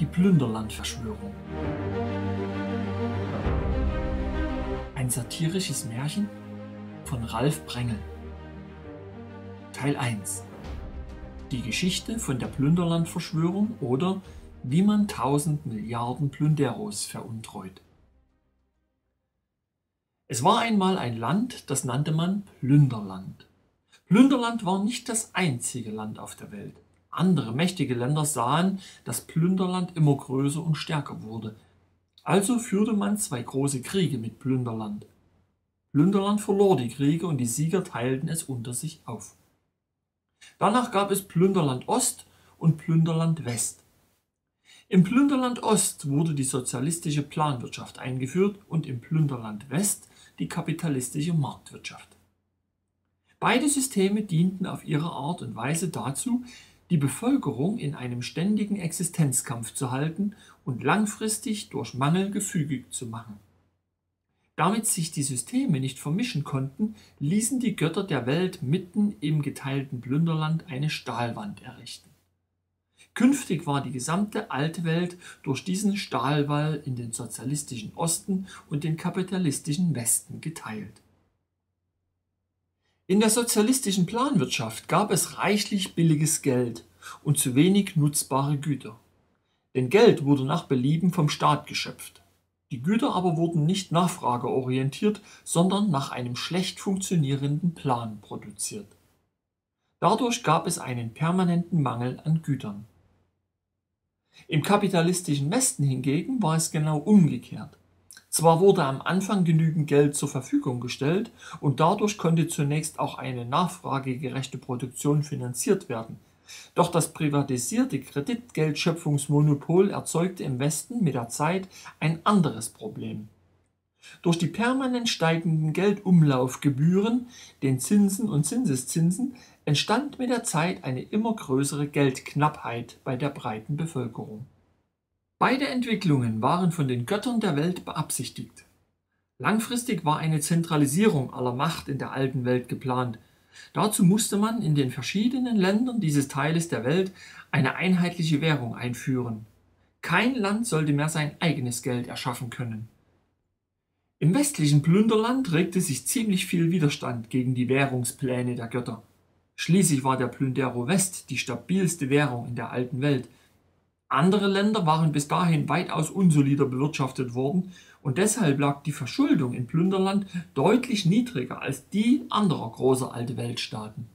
Die Plünderlandverschwörung. Ein satirisches Märchen von Ralf Brengel. Teil 1. Die Geschichte von der Plünderlandverschwörung oder wie man 1000 Milliarden Plünderos veruntreut. Es war einmal ein Land, das nannte man Plünderland. Plünderland war nicht das einzige Land auf der Welt. Andere mächtige Länder sahen, dass Plünderland immer größer und stärker wurde. Also führte man zwei große Kriege mit Plünderland. Plünderland verlor die Kriege und die Sieger teilten es unter sich auf. Danach gab es Plünderland Ost und Plünderland West. Im Plünderland Ost wurde die sozialistische Planwirtschaft eingeführt und im Plünderland West die kapitalistische Marktwirtschaft. Beide Systeme dienten auf ihre Art und Weise dazu, die Bevölkerung in einem ständigen Existenzkampf zu halten und langfristig durch Mangel gefügig zu machen. Damit sich die Systeme nicht vermischen konnten, ließen die Götter der Welt mitten im geteilten Plünderland eine Stahlwand errichten. Künftig war die gesamte alte Welt durch diesen Stahlwall in den sozialistischen Osten und den kapitalistischen Westen geteilt. In der sozialistischen Planwirtschaft gab es reichlich billiges Geld und zu wenig nutzbare Güter. Denn Geld wurde nach Belieben vom Staat geschöpft. Die Güter aber wurden nicht nachfrageorientiert, sondern nach einem schlecht funktionierenden Plan produziert. Dadurch gab es einen permanenten Mangel an Gütern. Im kapitalistischen Westen hingegen war es genau umgekehrt. Zwar wurde am Anfang genügend Geld zur Verfügung gestellt und dadurch konnte zunächst auch eine nachfragegerechte Produktion finanziert werden. Doch das privatisierte Kreditgeldschöpfungsmonopol erzeugte im Westen mit der Zeit ein anderes Problem. Durch die permanent steigenden Geldumlaufgebühren, den Zinsen und Zinseszinsen, entstand mit der Zeit eine immer größere Geldknappheit bei der breiten Bevölkerung. Beide Entwicklungen waren von den Göttern der Welt beabsichtigt. Langfristig war eine Zentralisierung aller Macht in der alten Welt geplant. Dazu musste man in den verschiedenen Ländern dieses Teiles der Welt eine einheitliche Währung einführen. Kein Land sollte mehr sein eigenes Geld erschaffen können. Im westlichen Plünderland regte sich ziemlich viel Widerstand gegen die Währungspläne der Götter. Schließlich war der Plündero West die stabilste Währung in der alten Welt. Andere Länder waren bis dahin weitaus unsolider bewirtschaftet worden und deshalb lag die Verschuldung in Plünderland deutlich niedriger als die anderer großer alte Weltstaaten.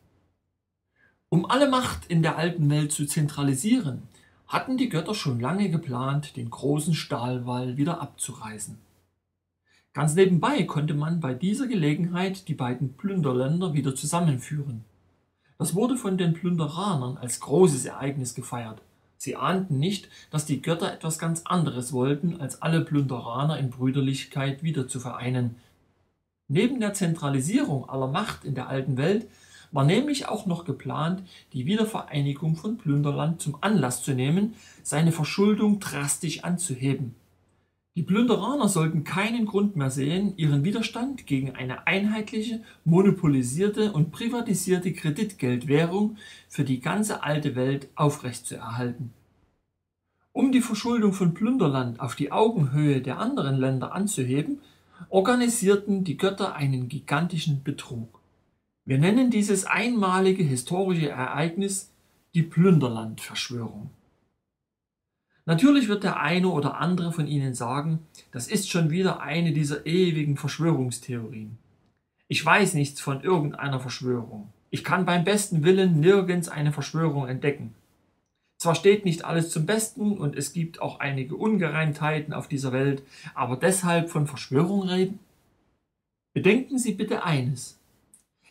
Um alle Macht in der alten Welt zu zentralisieren, hatten die Götter schon lange geplant, den großen Stahlwall wieder abzureißen. Ganz nebenbei konnte man bei dieser Gelegenheit die beiden Plünderländer wieder zusammenführen. Das wurde von den Plünderanern als großes Ereignis gefeiert. Sie ahnten nicht, dass die Götter etwas ganz anderes wollten, als alle Plünderaner in Brüderlichkeit wieder zu vereinen. Neben der Zentralisierung aller Macht in der alten Welt war nämlich auch noch geplant, die Wiedervereinigung von Plünderland zum Anlass zu nehmen, seine Verschuldung drastisch anzuheben. Die Plünderaner sollten keinen Grund mehr sehen, ihren Widerstand gegen eine einheitliche, monopolisierte und privatisierte Kreditgeldwährung für die ganze alte Welt aufrechtzuerhalten. Um die Verschuldung von Plünderland auf die Augenhöhe der anderen Länder anzuheben, organisierten die Götter einen gigantischen Betrug. Wir nennen dieses einmalige historische Ereignis die Plünderlandverschwörung. Natürlich wird der eine oder andere von Ihnen sagen, das ist schon wieder eine dieser ewigen Verschwörungstheorien. Ich weiß nichts von irgendeiner Verschwörung. Ich kann beim besten Willen nirgends eine Verschwörung entdecken. Zwar steht nicht alles zum Besten und es gibt auch einige Ungereimtheiten auf dieser Welt, aber deshalb von Verschwörung reden? Bedenken Sie bitte eines.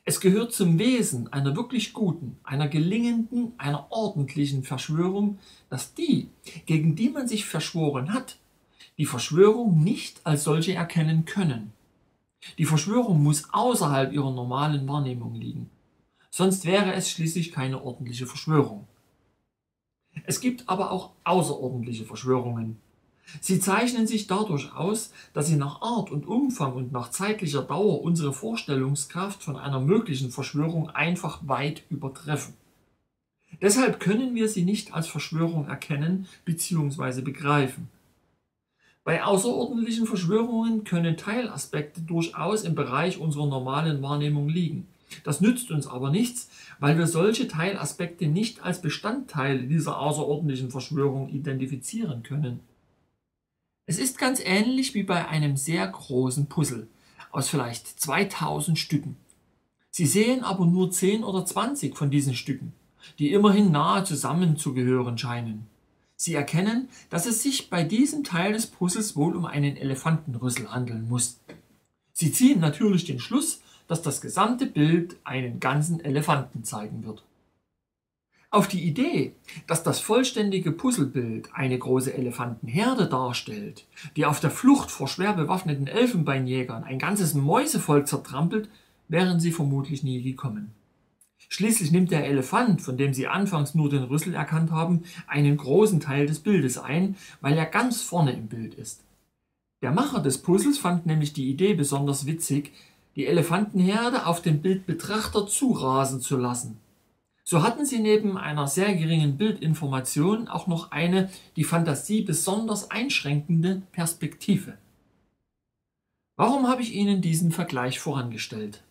Es gehört zum Wesen einer wirklich guten, einer gelingenden, einer ordentlichen Verschwörung, dass die, gegen die man sich verschworen hat, die Verschwörung nicht als solche erkennen können. Die Verschwörung muss außerhalb ihrer normalen Wahrnehmung liegen. Sonst wäre es schließlich keine ordentliche Verschwörung. Es gibt aber auch außerordentliche Verschwörungen, Sie zeichnen sich dadurch aus, dass sie nach Art und Umfang und nach zeitlicher Dauer unsere Vorstellungskraft von einer möglichen Verschwörung einfach weit übertreffen. Deshalb können wir sie nicht als Verschwörung erkennen bzw. begreifen. Bei außerordentlichen Verschwörungen können Teilaspekte durchaus im Bereich unserer normalen Wahrnehmung liegen. Das nützt uns aber nichts, weil wir solche Teilaspekte nicht als Bestandteile dieser außerordentlichen Verschwörung identifizieren können. Es ist ganz ähnlich wie bei einem sehr großen Puzzle aus vielleicht 2000 Stücken. Sie sehen aber nur 10 oder 20 von diesen Stücken, die immerhin nahe zusammenzugehören scheinen. Sie erkennen, dass es sich bei diesem Teil des Puzzles wohl um einen Elefantenrüssel handeln muss. Sie ziehen natürlich den Schluss, dass das gesamte Bild einen ganzen Elefanten zeigen wird. Auf die Idee, dass das vollständige Puzzlebild eine große Elefantenherde darstellt, die auf der Flucht vor schwer bewaffneten Elfenbeinjägern ein ganzes Mäusevolk zertrampelt, wären sie vermutlich nie gekommen. Schließlich nimmt der Elefant, von dem sie anfangs nur den Rüssel erkannt haben, einen großen Teil des Bildes ein, weil er ganz vorne im Bild ist. Der Macher des Puzzles fand nämlich die Idee besonders witzig, die Elefantenherde auf den Bildbetrachter zurasen zu lassen. So hatten sie neben einer sehr geringen Bildinformation auch noch eine die Fantasie besonders einschränkende Perspektive. Warum habe ich Ihnen diesen Vergleich vorangestellt?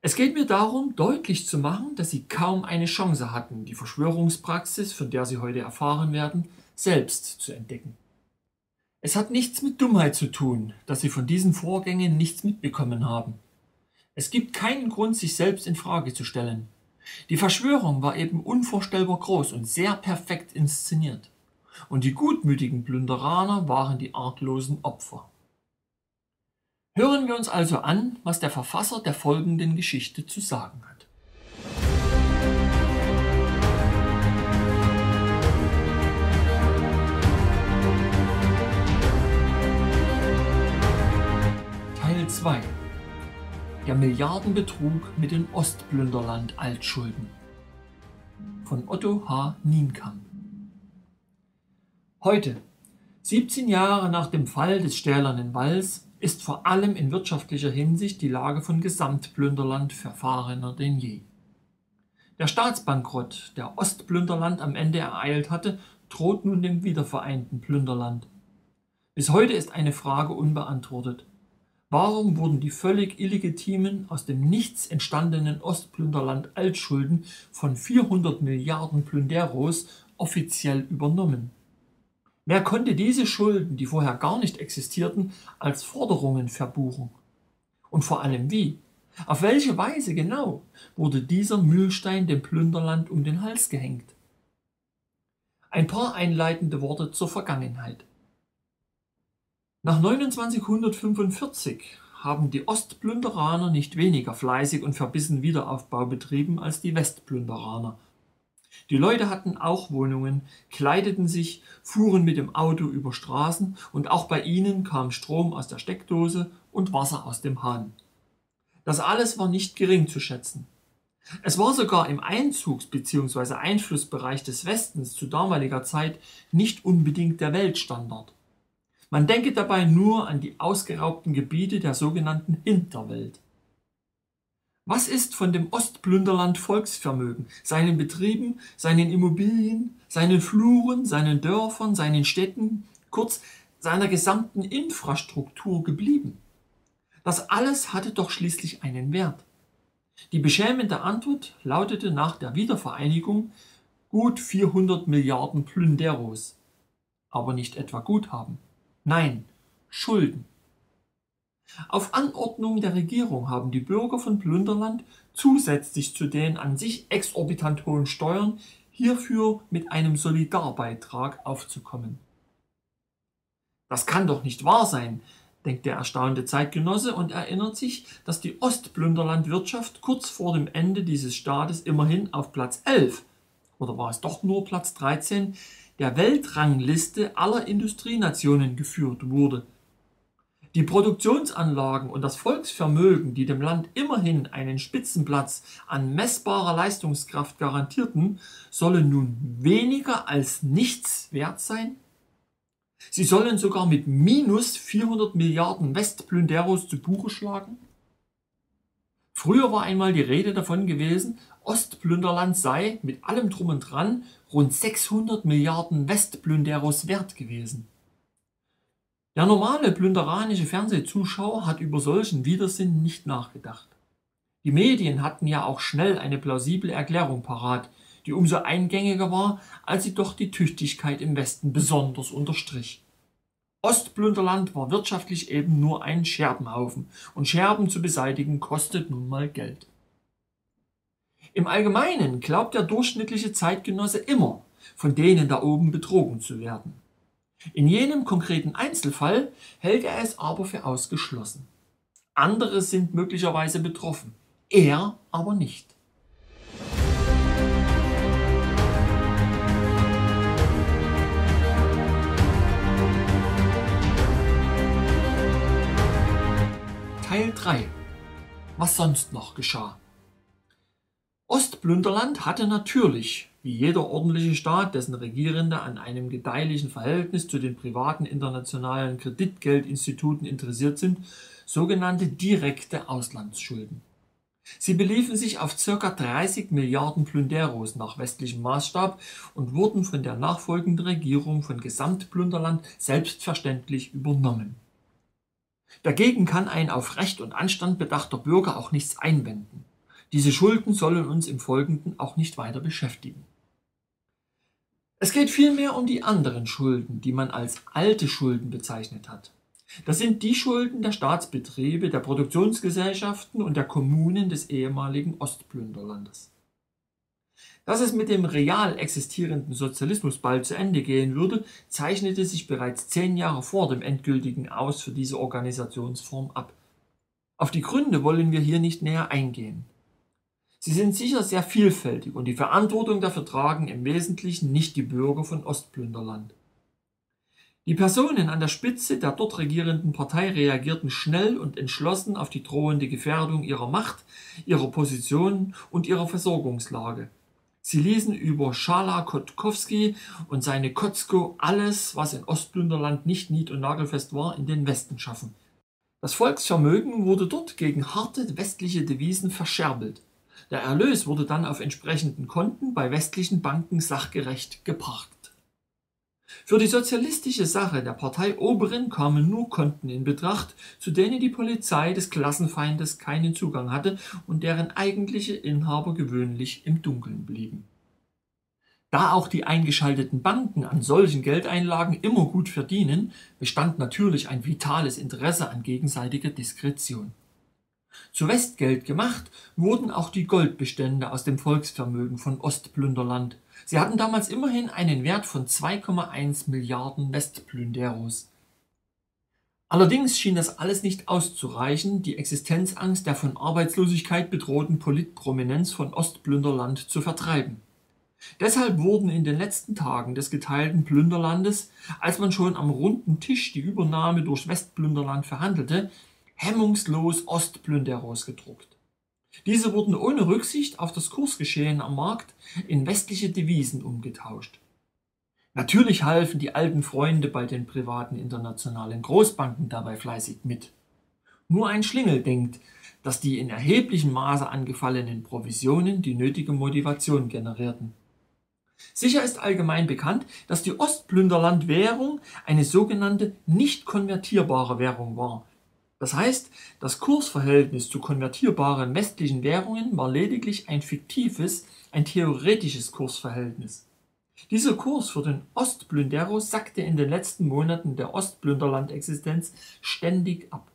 Es geht mir darum, deutlich zu machen, dass Sie kaum eine Chance hatten, die Verschwörungspraxis, von der Sie heute erfahren werden, selbst zu entdecken. Es hat nichts mit Dummheit zu tun, dass Sie von diesen Vorgängen nichts mitbekommen haben. Es gibt keinen Grund, sich selbst in Frage zu stellen. Die Verschwörung war eben unvorstellbar groß und sehr perfekt inszeniert. Und die gutmütigen Plünderaner waren die arglosen Opfer. Hören wir uns also an, was der Verfasser der folgenden Geschichte zu sagen hat. Teil 2 der Milliardenbetrug mit den Ostplünderland-Altschulden von Otto H. Nienkamp. Heute, 17 Jahre nach dem Fall des Stählernen Walls, ist vor allem in wirtschaftlicher Hinsicht die Lage von Gesamtplünderland verfahrener denn je. Der Staatsbankrott, der Ostplünderland am Ende ereilt hatte, droht nun dem wiedervereinten Plünderland. Bis heute ist eine Frage unbeantwortet. Warum wurden die völlig illegitimen, aus dem Nichts entstandenen Ostplünderland Altschulden von 400 Milliarden Plünderos offiziell übernommen? Wer konnte diese Schulden, die vorher gar nicht existierten, als Forderungen verbuchen? Und vor allem wie? Auf welche Weise genau wurde dieser Mühlstein dem Plünderland um den Hals gehängt? Ein paar einleitende Worte zur Vergangenheit. Nach 2945 haben die Ostplünderaner nicht weniger fleißig und verbissen Wiederaufbau betrieben als die Westplünderaner. Die Leute hatten auch Wohnungen, kleideten sich, fuhren mit dem Auto über Straßen und auch bei ihnen kam Strom aus der Steckdose und Wasser aus dem Hahn. Das alles war nicht gering zu schätzen. Es war sogar im Einzugs- bzw. Einflussbereich des Westens zu damaliger Zeit nicht unbedingt der Weltstandard. Man denke dabei nur an die ausgeraubten Gebiete der sogenannten Hinterwelt. Was ist von dem Ostplünderland Volksvermögen, seinen Betrieben, seinen Immobilien, seinen Fluren, seinen Dörfern, seinen Städten, kurz seiner gesamten Infrastruktur geblieben? Das alles hatte doch schließlich einen Wert. Die beschämende Antwort lautete nach der Wiedervereinigung gut 400 Milliarden Plünderos, aber nicht etwa Guthaben. Nein, Schulden. Auf Anordnung der Regierung haben die Bürger von Plünderland zusätzlich zu den an sich exorbitant hohen Steuern hierfür mit einem Solidarbeitrag aufzukommen. Das kann doch nicht wahr sein, denkt der erstaunte Zeitgenosse und erinnert sich, dass die Ostplünderlandwirtschaft kurz vor dem Ende dieses Staates immerhin auf Platz 11 oder war es doch nur Platz 13 der Weltrangliste aller Industrienationen geführt wurde. Die Produktionsanlagen und das Volksvermögen, die dem Land immerhin einen Spitzenplatz an messbarer Leistungskraft garantierten, sollen nun weniger als nichts wert sein? Sie sollen sogar mit minus 400 Milliarden Westplünderos zu Buche schlagen? Früher war einmal die Rede davon gewesen, Ostplünderland sei mit allem drum und dran rund 600 Milliarden Westplünderos wert gewesen. Der normale plünderanische Fernsehzuschauer hat über solchen Widersinn nicht nachgedacht. Die Medien hatten ja auch schnell eine plausible Erklärung parat, die umso eingängiger war, als sie doch die Tüchtigkeit im Westen besonders unterstrich. Ostplünderland war wirtschaftlich eben nur ein Scherbenhaufen, und Scherben zu beseitigen kostet nun mal Geld. Im Allgemeinen glaubt der durchschnittliche Zeitgenosse immer, von denen da oben betrogen zu werden. In jenem konkreten Einzelfall hält er es aber für ausgeschlossen. Andere sind möglicherweise betroffen, er aber nicht. Teil 3 Was sonst noch geschah Ostplünderland hatte natürlich, wie jeder ordentliche Staat, dessen Regierende an einem gedeihlichen Verhältnis zu den privaten internationalen Kreditgeldinstituten interessiert sind, sogenannte direkte Auslandsschulden. Sie beliefen sich auf ca. 30 Milliarden Plünderos nach westlichem Maßstab und wurden von der nachfolgenden Regierung von Gesamtplünderland selbstverständlich übernommen Dagegen kann ein auf Recht und Anstand bedachter Bürger auch nichts einwenden. Diese Schulden sollen uns im Folgenden auch nicht weiter beschäftigen. Es geht vielmehr um die anderen Schulden, die man als alte Schulden bezeichnet hat. Das sind die Schulden der Staatsbetriebe, der Produktionsgesellschaften und der Kommunen des ehemaligen Ostplünderlandes. Dass es mit dem real existierenden Sozialismus bald zu Ende gehen würde, zeichnete sich bereits zehn Jahre vor dem endgültigen Aus für diese Organisationsform ab. Auf die Gründe wollen wir hier nicht näher eingehen. Sie sind sicher sehr vielfältig und die Verantwortung dafür tragen im Wesentlichen nicht die Bürger von Ostplünderland. Die Personen an der Spitze der dort regierenden Partei reagierten schnell und entschlossen auf die drohende Gefährdung ihrer Macht, ihrer Position und ihrer Versorgungslage. Sie ließen über Schala Kotkowski und seine Kotzko alles, was in Ostplünderland nicht nied- und nagelfest war, in den Westen schaffen. Das Volksvermögen wurde dort gegen harte westliche Devisen verscherbelt. Der Erlös wurde dann auf entsprechenden Konten bei westlichen Banken sachgerecht geparkt. Für die sozialistische Sache der Partei Oberen kamen nur Konten in Betracht, zu denen die Polizei des Klassenfeindes keinen Zugang hatte und deren eigentliche Inhaber gewöhnlich im Dunkeln blieben. Da auch die eingeschalteten Banken an solchen Geldeinlagen immer gut verdienen, bestand natürlich ein vitales Interesse an gegenseitiger Diskretion. Zu Westgeld gemacht wurden auch die Goldbestände aus dem Volksvermögen von Ostplünderland, Sie hatten damals immerhin einen Wert von 2,1 Milliarden Westplünderos. Allerdings schien das alles nicht auszureichen, die Existenzangst der von Arbeitslosigkeit bedrohten Politprominenz von Ostplünderland zu vertreiben. Deshalb wurden in den letzten Tagen des geteilten Plünderlandes, als man schon am runden Tisch die Übernahme durch Westplünderland verhandelte, hemmungslos Ostplünderos gedruckt. Diese wurden ohne Rücksicht auf das Kursgeschehen am Markt in westliche Devisen umgetauscht. Natürlich halfen die alten Freunde bei den privaten internationalen Großbanken dabei fleißig mit. Nur ein Schlingel denkt, dass die in erheblichem Maße angefallenen Provisionen die nötige Motivation generierten. Sicher ist allgemein bekannt, dass die Ostplünderlandwährung eine sogenannte nicht konvertierbare Währung war, das heißt, das Kursverhältnis zu konvertierbaren westlichen Währungen war lediglich ein fiktives, ein theoretisches Kursverhältnis. Dieser Kurs für den Ostplündero sackte in den letzten Monaten der Ostplünderland-Existenz ständig ab.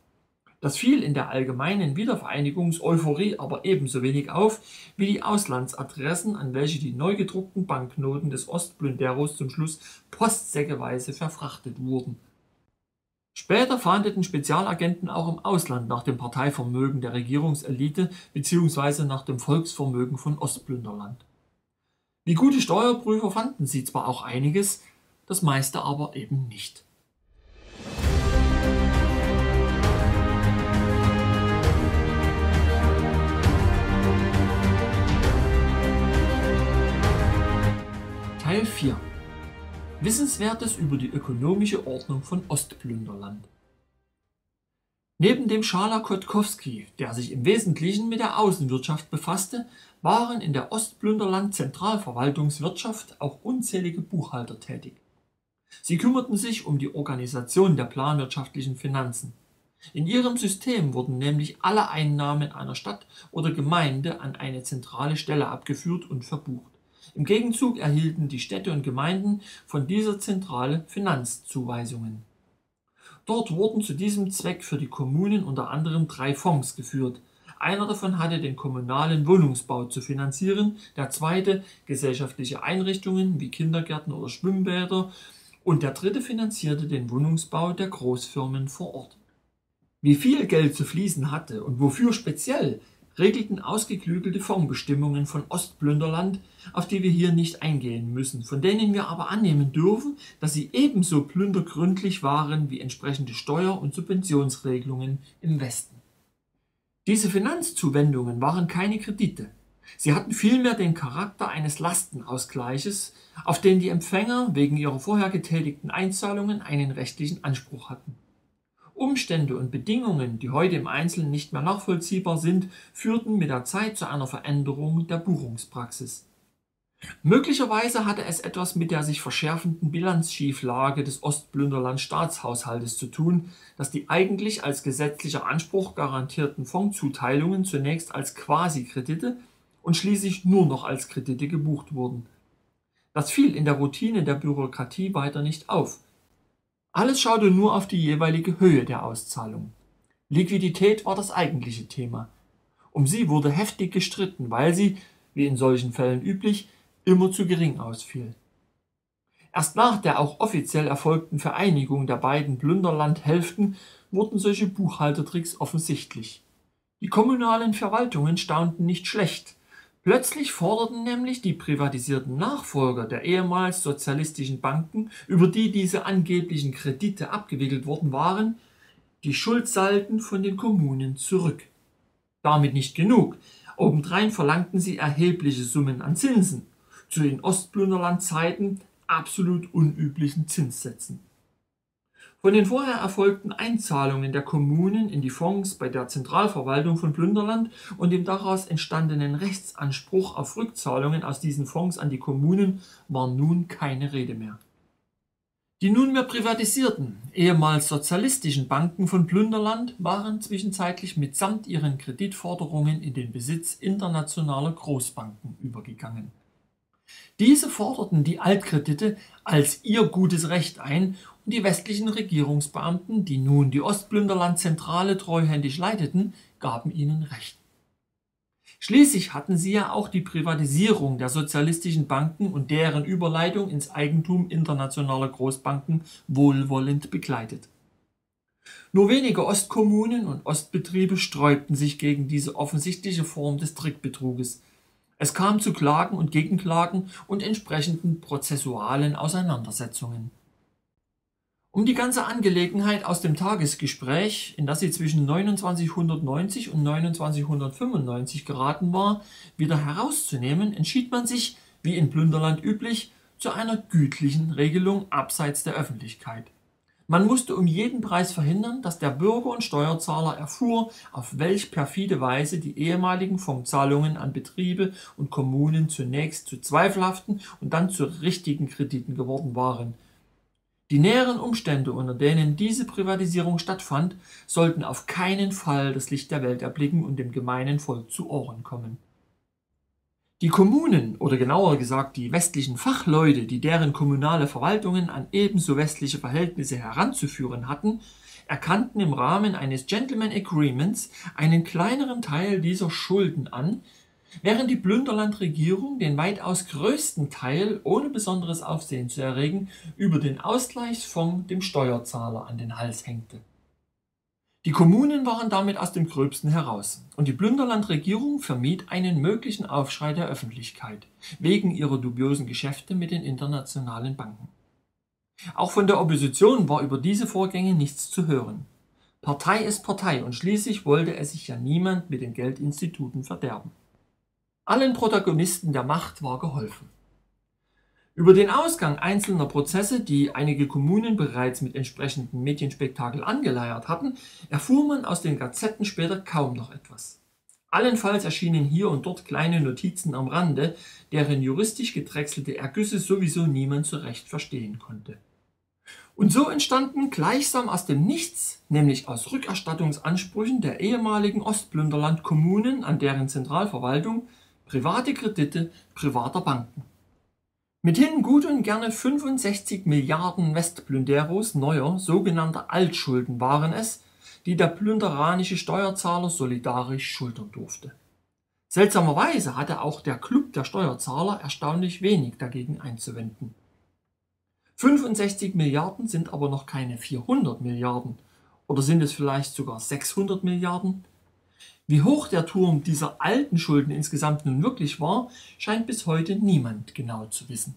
Das fiel in der allgemeinen Wiedervereinigungseuphorie aber ebenso wenig auf wie die Auslandsadressen, an welche die neu gedruckten Banknoten des Ostplünderos zum Schluss postsäckeweise verfrachtet wurden Später fahndeten Spezialagenten auch im Ausland nach dem Parteivermögen der Regierungselite bzw. nach dem Volksvermögen von Ostplünderland. Wie gute Steuerprüfer fanden sie zwar auch einiges, das meiste aber eben nicht. Teil 4 Wissenswertes über die ökonomische Ordnung von Ostplünderland. Neben dem Schala Kotkowski, der sich im Wesentlichen mit der Außenwirtschaft befasste, waren in der Ostplünderland Zentralverwaltungswirtschaft auch unzählige Buchhalter tätig. Sie kümmerten sich um die Organisation der planwirtschaftlichen Finanzen. In ihrem System wurden nämlich alle Einnahmen einer Stadt oder Gemeinde an eine zentrale Stelle abgeführt und verbucht. Im Gegenzug erhielten die Städte und Gemeinden von dieser Zentrale Finanzzuweisungen. Dort wurden zu diesem Zweck für die Kommunen unter anderem drei Fonds geführt. Einer davon hatte den kommunalen Wohnungsbau zu finanzieren, der zweite gesellschaftliche Einrichtungen wie Kindergärten oder Schwimmbäder und der dritte finanzierte den Wohnungsbau der Großfirmen vor Ort. Wie viel Geld zu fließen hatte und wofür speziell, regelten ausgeklügelte Fondsbestimmungen von Ostplünderland, auf die wir hier nicht eingehen müssen, von denen wir aber annehmen dürfen, dass sie ebenso plündergründlich waren wie entsprechende Steuer- und Subventionsregelungen im Westen. Diese Finanzzuwendungen waren keine Kredite, Sie hatten vielmehr den Charakter eines Lastenausgleiches, auf den die Empfänger wegen ihrer vorher getätigten Einzahlungen einen rechtlichen Anspruch hatten. Umstände und Bedingungen, die heute im Einzelnen nicht mehr nachvollziehbar sind, führten mit der Zeit zu einer Veränderung der Buchungspraxis. Möglicherweise hatte es etwas mit der sich verschärfenden Bilanzschieflage des Ostplünderland Staatshaushaltes zu tun, dass die eigentlich als gesetzlicher Anspruch garantierten Fondszuteilungen zunächst als Quasi-Kredite und schließlich nur noch als Kredite gebucht wurden. Das fiel in der Routine der Bürokratie weiter nicht auf. Alles schaute nur auf die jeweilige Höhe der Auszahlung. Liquidität war das eigentliche Thema. Um sie wurde heftig gestritten, weil sie, wie in solchen Fällen üblich, immer zu gering ausfiel. Erst nach der auch offiziell erfolgten Vereinigung der beiden Plünderlandhälften wurden solche Buchhaltertricks offensichtlich. Die kommunalen Verwaltungen staunten nicht schlecht, Plötzlich forderten nämlich die privatisierten Nachfolger der ehemals sozialistischen Banken, über die diese angeblichen Kredite abgewickelt worden waren, die Schuldsalden von den Kommunen zurück. Damit nicht genug. Obendrein verlangten sie erhebliche Summen an Zinsen, zu den Ostplünderlandzeiten absolut unüblichen Zinssätzen. Von den vorher erfolgten Einzahlungen der Kommunen in die Fonds bei der Zentralverwaltung von Plünderland und dem daraus entstandenen Rechtsanspruch auf Rückzahlungen aus diesen Fonds an die Kommunen war nun keine Rede mehr. Die nunmehr privatisierten, ehemals sozialistischen Banken von Plünderland waren zwischenzeitlich mitsamt ihren Kreditforderungen in den Besitz internationaler Großbanken übergegangen. Diese forderten die Altkredite als ihr gutes Recht ein und die westlichen Regierungsbeamten, die nun die Ostplünderlandzentrale treuhändig leiteten, gaben ihnen Recht. Schließlich hatten sie ja auch die Privatisierung der sozialistischen Banken und deren Überleitung ins Eigentum internationaler Großbanken wohlwollend begleitet. Nur wenige Ostkommunen und Ostbetriebe sträubten sich gegen diese offensichtliche Form des Trickbetruges. Es kam zu Klagen und Gegenklagen und entsprechenden prozessualen Auseinandersetzungen. Um die ganze Angelegenheit aus dem Tagesgespräch, in das sie zwischen 2990 und 2995 geraten war, wieder herauszunehmen, entschied man sich, wie in Plünderland üblich, zu einer gütlichen Regelung abseits der Öffentlichkeit. Man musste um jeden Preis verhindern, dass der Bürger und Steuerzahler erfuhr, auf welch perfide Weise die ehemaligen Fondszahlungen an Betriebe und Kommunen zunächst zu zweifelhaften und dann zu richtigen Krediten geworden waren – die näheren Umstände, unter denen diese Privatisierung stattfand, sollten auf keinen Fall das Licht der Welt erblicken und dem gemeinen Volk zu Ohren kommen. Die Kommunen oder genauer gesagt die westlichen Fachleute, die deren kommunale Verwaltungen an ebenso westliche Verhältnisse heranzuführen hatten, erkannten im Rahmen eines Gentleman Agreements einen kleineren Teil dieser Schulden an, während die Plünderlandregierung den weitaus größten Teil, ohne besonderes Aufsehen zu erregen, über den Ausgleichsfonds dem Steuerzahler an den Hals hängte. Die Kommunen waren damit aus dem Gröbsten heraus und die Plünderlandregierung vermied einen möglichen Aufschrei der Öffentlichkeit wegen ihrer dubiosen Geschäfte mit den internationalen Banken. Auch von der Opposition war über diese Vorgänge nichts zu hören. Partei ist Partei und schließlich wollte es sich ja niemand mit den Geldinstituten verderben. Allen Protagonisten der Macht war geholfen. Über den Ausgang einzelner Prozesse, die einige Kommunen bereits mit entsprechenden Medienspektakel angeleiert hatten, erfuhr man aus den Gazetten später kaum noch etwas. Allenfalls erschienen hier und dort kleine Notizen am Rande, deren juristisch gedrechselte Ergüsse sowieso niemand so recht verstehen konnte. Und so entstanden gleichsam aus dem Nichts, nämlich aus Rückerstattungsansprüchen der ehemaligen Ostplünderland-Kommunen an deren Zentralverwaltung, private Kredite privater Banken. Mithin gut und gerne 65 Milliarden Westplünderos neuer sogenannter Altschulden waren es, die der plünderanische Steuerzahler solidarisch schultern durfte. Seltsamerweise hatte auch der Club der Steuerzahler erstaunlich wenig dagegen einzuwenden. 65 Milliarden sind aber noch keine 400 Milliarden. Oder sind es vielleicht sogar 600 Milliarden? Wie hoch der Turm dieser alten Schulden insgesamt nun wirklich war, scheint bis heute niemand genau zu wissen.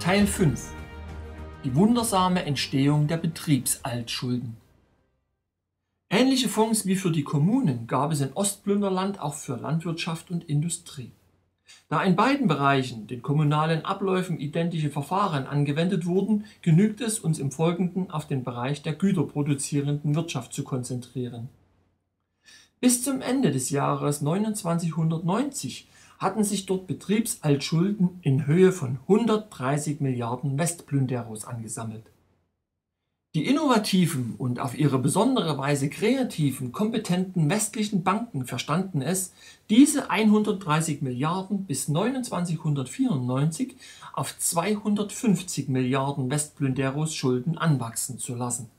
Teil 5 Die wundersame Entstehung der Betriebsaltschulden Ähnliche Fonds wie für die Kommunen gab es in Ostplünderland auch für Landwirtschaft und Industrie. Da in beiden Bereichen den kommunalen Abläufen identische Verfahren angewendet wurden, genügt es, uns im Folgenden auf den Bereich der güterproduzierenden Wirtschaft zu konzentrieren. Bis zum Ende des Jahres 2990 hatten sich dort Betriebsaltschulden in Höhe von 130 Milliarden Westplünderos angesammelt die innovativen und auf ihre besondere Weise kreativen, kompetenten westlichen Banken verstanden es, diese 130 Milliarden bis 2994 auf 250 Milliarden Westplünderos Schulden anwachsen zu lassen.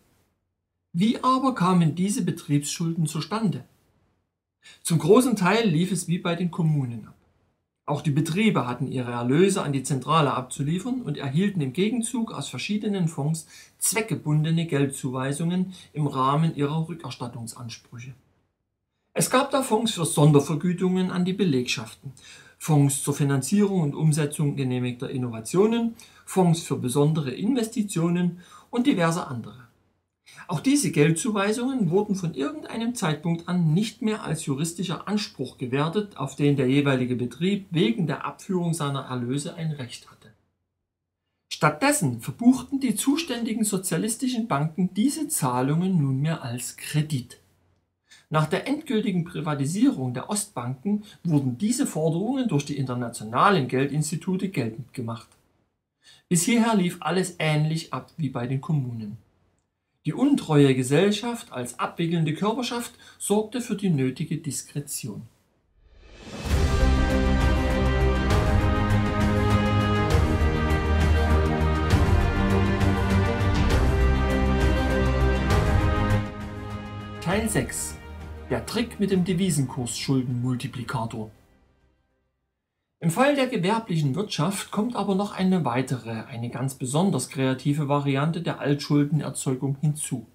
Wie aber kamen diese Betriebsschulden zustande? Zum großen Teil lief es wie bei den Kommunen ab. Auch die Betriebe hatten ihre Erlöse an die Zentrale abzuliefern und erhielten im Gegenzug aus verschiedenen Fonds zweckgebundene Geldzuweisungen im Rahmen ihrer Rückerstattungsansprüche. Es gab da Fonds für Sondervergütungen an die Belegschaften, Fonds zur Finanzierung und Umsetzung genehmigter Innovationen, Fonds für besondere Investitionen und diverse andere. Auch diese Geldzuweisungen wurden von irgendeinem Zeitpunkt an nicht mehr als juristischer Anspruch gewertet, auf den der jeweilige Betrieb wegen der Abführung seiner Erlöse ein Recht hatte. Stattdessen verbuchten die zuständigen sozialistischen Banken diese Zahlungen nunmehr als Kredit. Nach der endgültigen Privatisierung der Ostbanken wurden diese Forderungen durch die internationalen Geldinstitute geltend gemacht. Bis hierher lief alles ähnlich ab wie bei den Kommunen. Die untreue Gesellschaft als abwickelnde Körperschaft sorgte für die nötige Diskretion. Teil 6 Der Trick mit dem Devisenkursschuldenmultiplikator im Fall der gewerblichen Wirtschaft kommt aber noch eine weitere, eine ganz besonders kreative Variante der Altschuldenerzeugung hinzu.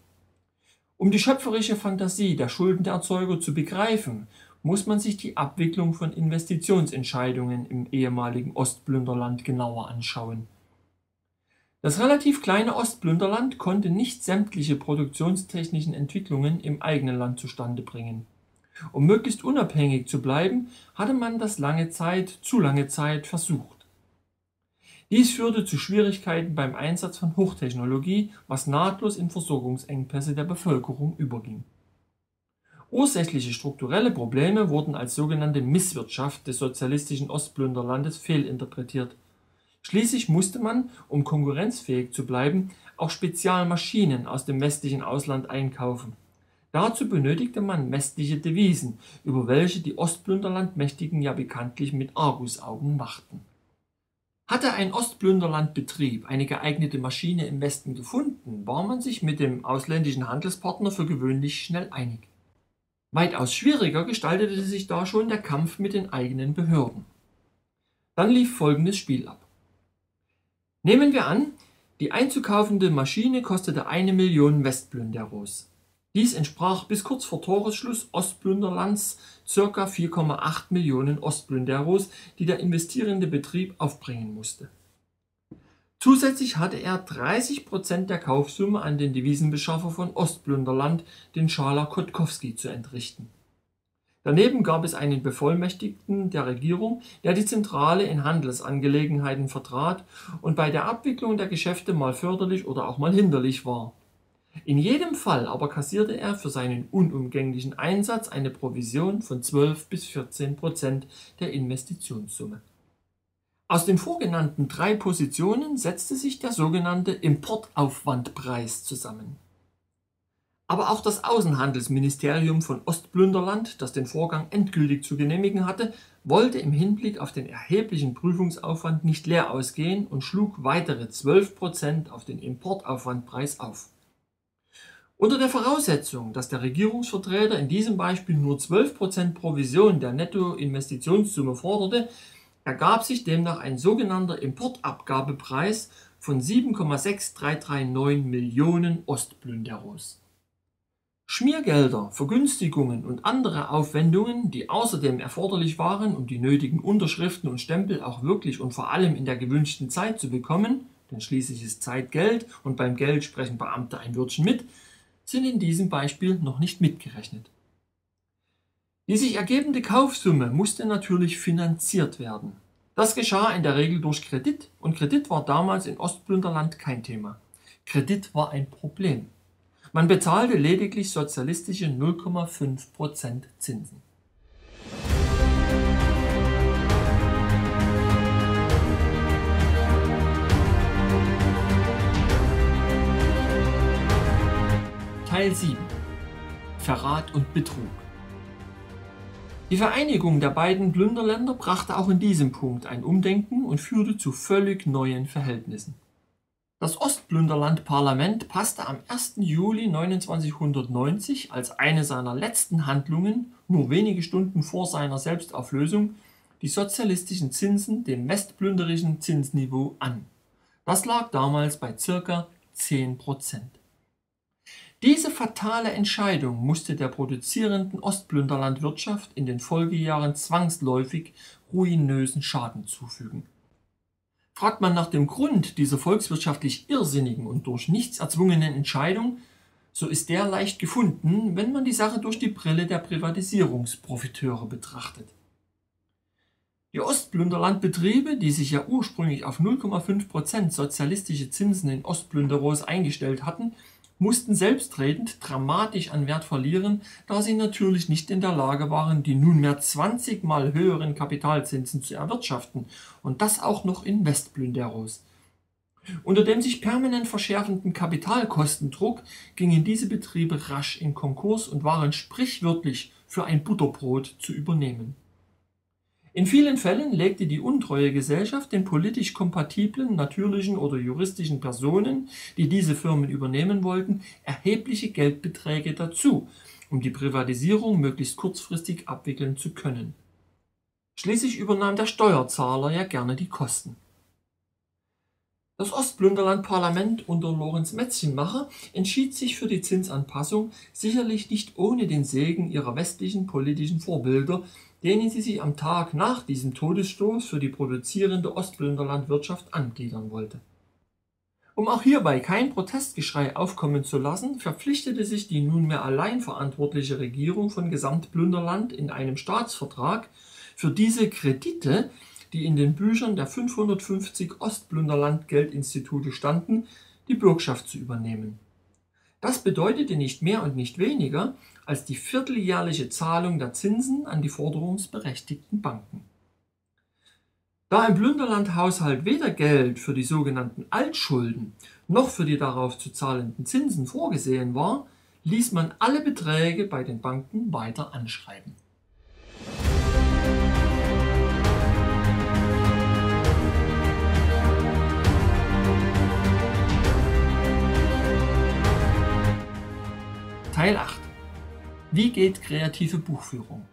Um die schöpferische Fantasie der Schuldenerzeuger zu begreifen, muss man sich die Abwicklung von Investitionsentscheidungen im ehemaligen Ostplünderland genauer anschauen. Das relativ kleine Ostplünderland konnte nicht sämtliche produktionstechnischen Entwicklungen im eigenen Land zustande bringen um möglichst unabhängig zu bleiben, hatte man das lange Zeit, zu lange Zeit versucht. Dies führte zu Schwierigkeiten beim Einsatz von Hochtechnologie, was nahtlos in Versorgungsengpässe der Bevölkerung überging. Ursächliche strukturelle Probleme wurden als sogenannte Misswirtschaft des sozialistischen Ostplünderlandes fehlinterpretiert. Schließlich musste man, um konkurrenzfähig zu bleiben, auch Spezialmaschinen aus dem westlichen Ausland einkaufen Dazu benötigte man westliche Devisen, über welche die Ostplünderlandmächtigen ja bekanntlich mit Argusaugen wachten. Hatte ein Ostplünderlandbetrieb eine geeignete Maschine im Westen gefunden, war man sich mit dem ausländischen Handelspartner für gewöhnlich schnell einig. Weitaus schwieriger gestaltete sich da schon der Kampf mit den eigenen Behörden. Dann lief folgendes Spiel ab. Nehmen wir an, die einzukaufende Maschine kostete eine Million Westplünderos. Dies entsprach bis kurz vor Toresschluss Ostplünderlands ca. 4,8 Millionen Ostplünderos, die der investierende Betrieb aufbringen musste. Zusätzlich hatte er 30 Prozent der Kaufsumme an den Devisenbeschaffer von Ostplünderland, den Schala Kotkowski, zu entrichten. Daneben gab es einen Bevollmächtigten der Regierung, der die Zentrale in Handelsangelegenheiten vertrat und bei der Abwicklung der Geschäfte mal förderlich oder auch mal hinderlich war. In jedem Fall aber kassierte er für seinen unumgänglichen Einsatz eine Provision von 12 bis 14 Prozent der Investitionssumme. Aus den vorgenannten drei Positionen setzte sich der sogenannte Importaufwandpreis zusammen. Aber auch das Außenhandelsministerium von Ostplünderland, das den Vorgang endgültig zu genehmigen hatte, wollte im Hinblick auf den erheblichen Prüfungsaufwand nicht leer ausgehen und schlug weitere 12 Prozent auf den Importaufwandpreis auf. Unter der Voraussetzung, dass der Regierungsvertreter in diesem Beispiel nur 12 Prozent Provision der Nettoinvestitionssumme forderte, ergab sich demnach ein sogenannter Importabgabepreis von 7,6339 Millionen Ostplünderos. Schmiergelder, Vergünstigungen und andere Aufwendungen, die außerdem erforderlich waren, um die nötigen Unterschriften und Stempel auch wirklich und vor allem in der gewünschten Zeit zu bekommen, denn schließlich ist Zeit Geld und beim Geld sprechen Beamte ein Wörtchen mit, sind in diesem Beispiel noch nicht mitgerechnet. Die sich ergebende Kaufsumme musste natürlich finanziert werden. Das geschah in der Regel durch Kredit und Kredit war damals in Ostplünderland kein Thema. Kredit war ein Problem. Man bezahlte lediglich sozialistische 0,5% Zinsen. Teil 7 Verrat und Betrug Die Vereinigung der beiden Plünderländer brachte auch in diesem Punkt ein Umdenken und führte zu völlig neuen Verhältnissen. Das Ostplünderland-Parlament passte am 1. Juli 2990 als eine seiner letzten Handlungen, nur wenige Stunden vor seiner Selbstauflösung, die sozialistischen Zinsen dem westplünderischen Zinsniveau an. Das lag damals bei ca. 10 Diese fatale Entscheidung musste der produzierenden Ostplünderlandwirtschaft in den Folgejahren zwangsläufig ruinösen Schaden zufügen Fragt man nach dem Grund dieser volkswirtschaftlich irrsinnigen und durch nichts erzwungenen Entscheidung, so ist der leicht gefunden, wenn man die Sache durch die Brille der Privatisierungsprofiteure betrachtet. Die Ostplünderlandbetriebe, die sich ja ursprünglich auf 0,5% sozialistische Zinsen in Ostplünderos eingestellt hatten, mussten selbstredend dramatisch an Wert verlieren, da sie natürlich nicht in der Lage waren, die nunmehr 20 mal höheren Kapitalzinsen zu erwirtschaften und das auch noch in Westplünderos. Unter dem sich permanent verschärfenden Kapitalkostendruck gingen diese Betriebe rasch in Konkurs und waren sprichwörtlich für ein Butterbrot zu übernehmen in vielen Fällen legte die untreue Gesellschaft den politisch kompatiblen natürlichen oder juristischen Personen, die diese Firmen übernehmen wollten, erhebliche Geldbeträge dazu, um die Privatisierung möglichst kurzfristig abwickeln zu können. Schließlich übernahm der Steuerzahler ja gerne die Kosten. Das Ostplünderland-Parlament unter Lorenz Metzchenmacher entschied sich für die Zinsanpassung, sicherlich nicht ohne den Segen ihrer westlichen politischen Vorbilder, denen sie sich am Tag nach diesem Todesstoß für die produzierende Ostplünderlandwirtschaft angliedern wollte. Um auch hierbei kein Protestgeschrei aufkommen zu lassen, verpflichtete sich die nunmehr allein verantwortliche Regierung von Gesamtplünderland in einem Staatsvertrag für diese Kredite, die in den Büchern der 550 Ostplünderland-Geldinstitute standen, die Bürgschaft zu übernehmen. Das bedeutete nicht mehr und nicht weniger, als die vierteljährliche Zahlung der Zinsen an die forderungsberechtigten Banken. Da im Plünderlandhaushalt weder Geld für die sogenannten Altschulden noch für die darauf zu zahlenden Zinsen vorgesehen war, ließ man alle Beträge bei den Banken weiter anschreiben. Teil 8 wie geht kreative Buchführung?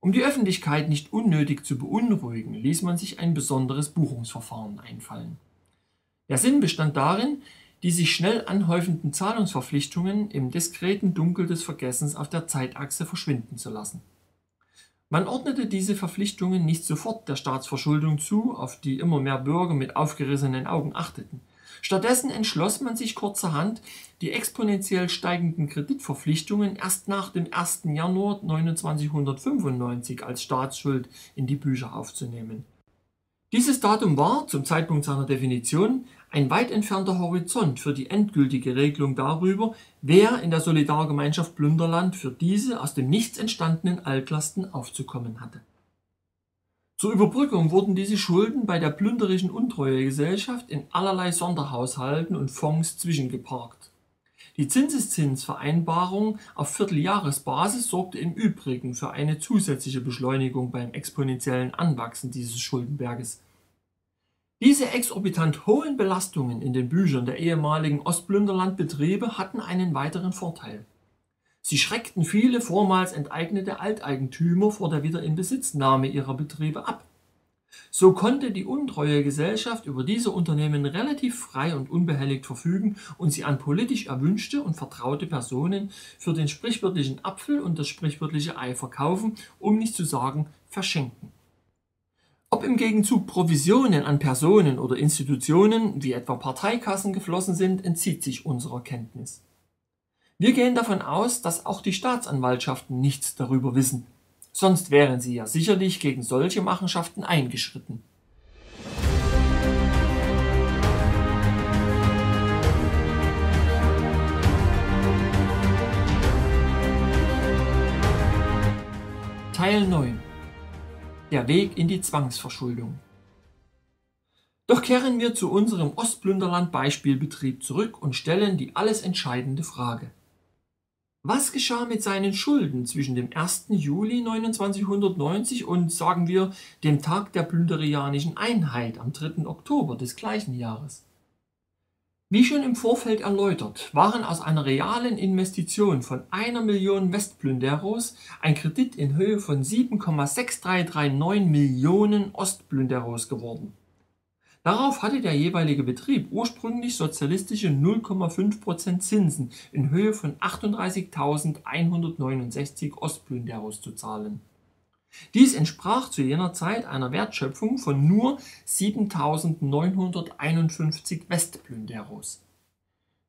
Um die Öffentlichkeit nicht unnötig zu beunruhigen, ließ man sich ein besonderes Buchungsverfahren einfallen. Der Sinn bestand darin, die sich schnell anhäufenden Zahlungsverpflichtungen im diskreten Dunkel des Vergessens auf der Zeitachse verschwinden zu lassen. Man ordnete diese Verpflichtungen nicht sofort der Staatsverschuldung zu, auf die immer mehr Bürger mit aufgerissenen Augen achteten, Stattdessen entschloss man sich kurzerhand, die exponentiell steigenden Kreditverpflichtungen erst nach dem 1. Januar 2995 als Staatsschuld in die Bücher aufzunehmen. Dieses Datum war, zum Zeitpunkt seiner Definition, ein weit entfernter Horizont für die endgültige Regelung darüber, wer in der Solidargemeinschaft Plunderland für diese aus dem Nichts entstandenen Altlasten aufzukommen hatte. Zur Überbrückung wurden diese Schulden bei der plünderischen Untreuegesellschaft in allerlei Sonderhaushalten und Fonds zwischengeparkt. Die Zinseszinsvereinbarung auf Vierteljahresbasis sorgte im Übrigen für eine zusätzliche Beschleunigung beim exponentiellen Anwachsen dieses Schuldenberges. Diese exorbitant hohen Belastungen in den Büchern der ehemaligen Ostplünderlandbetriebe hatten einen weiteren Vorteil. Sie schreckten viele vormals enteignete Alteigentümer vor der Wiederinbesitznahme ihrer Betriebe ab. So konnte die untreue Gesellschaft über diese Unternehmen relativ frei und unbehelligt verfügen und sie an politisch erwünschte und vertraute Personen für den sprichwörtlichen Apfel und das sprichwörtliche Ei verkaufen, um nicht zu sagen verschenken. Ob im Gegenzug Provisionen an Personen oder Institutionen wie etwa Parteikassen geflossen sind, entzieht sich unserer Kenntnis. Wir gehen davon aus, dass auch die Staatsanwaltschaften nichts darüber wissen, sonst wären sie ja sicherlich gegen solche Machenschaften eingeschritten. Teil 9 Der Weg in die Zwangsverschuldung Doch kehren wir zu unserem Ostplünderland-Beispielbetrieb zurück und stellen die alles entscheidende Frage. Was geschah mit seinen Schulden zwischen dem 1. Juli 2990 und, sagen wir, dem Tag der plünderianischen Einheit am 3. Oktober des gleichen Jahres? Wie schon im Vorfeld erläutert, waren aus einer realen Investition von einer Million Westplünderos ein Kredit in Höhe von 7,6339 Millionen Ostplünderos geworden. Darauf hatte der jeweilige Betrieb ursprünglich sozialistische 0,5% Zinsen in Höhe von 38.169 Ostplünderos zu zahlen. Dies entsprach zu jener Zeit einer Wertschöpfung von nur 7.951 Westplünderos.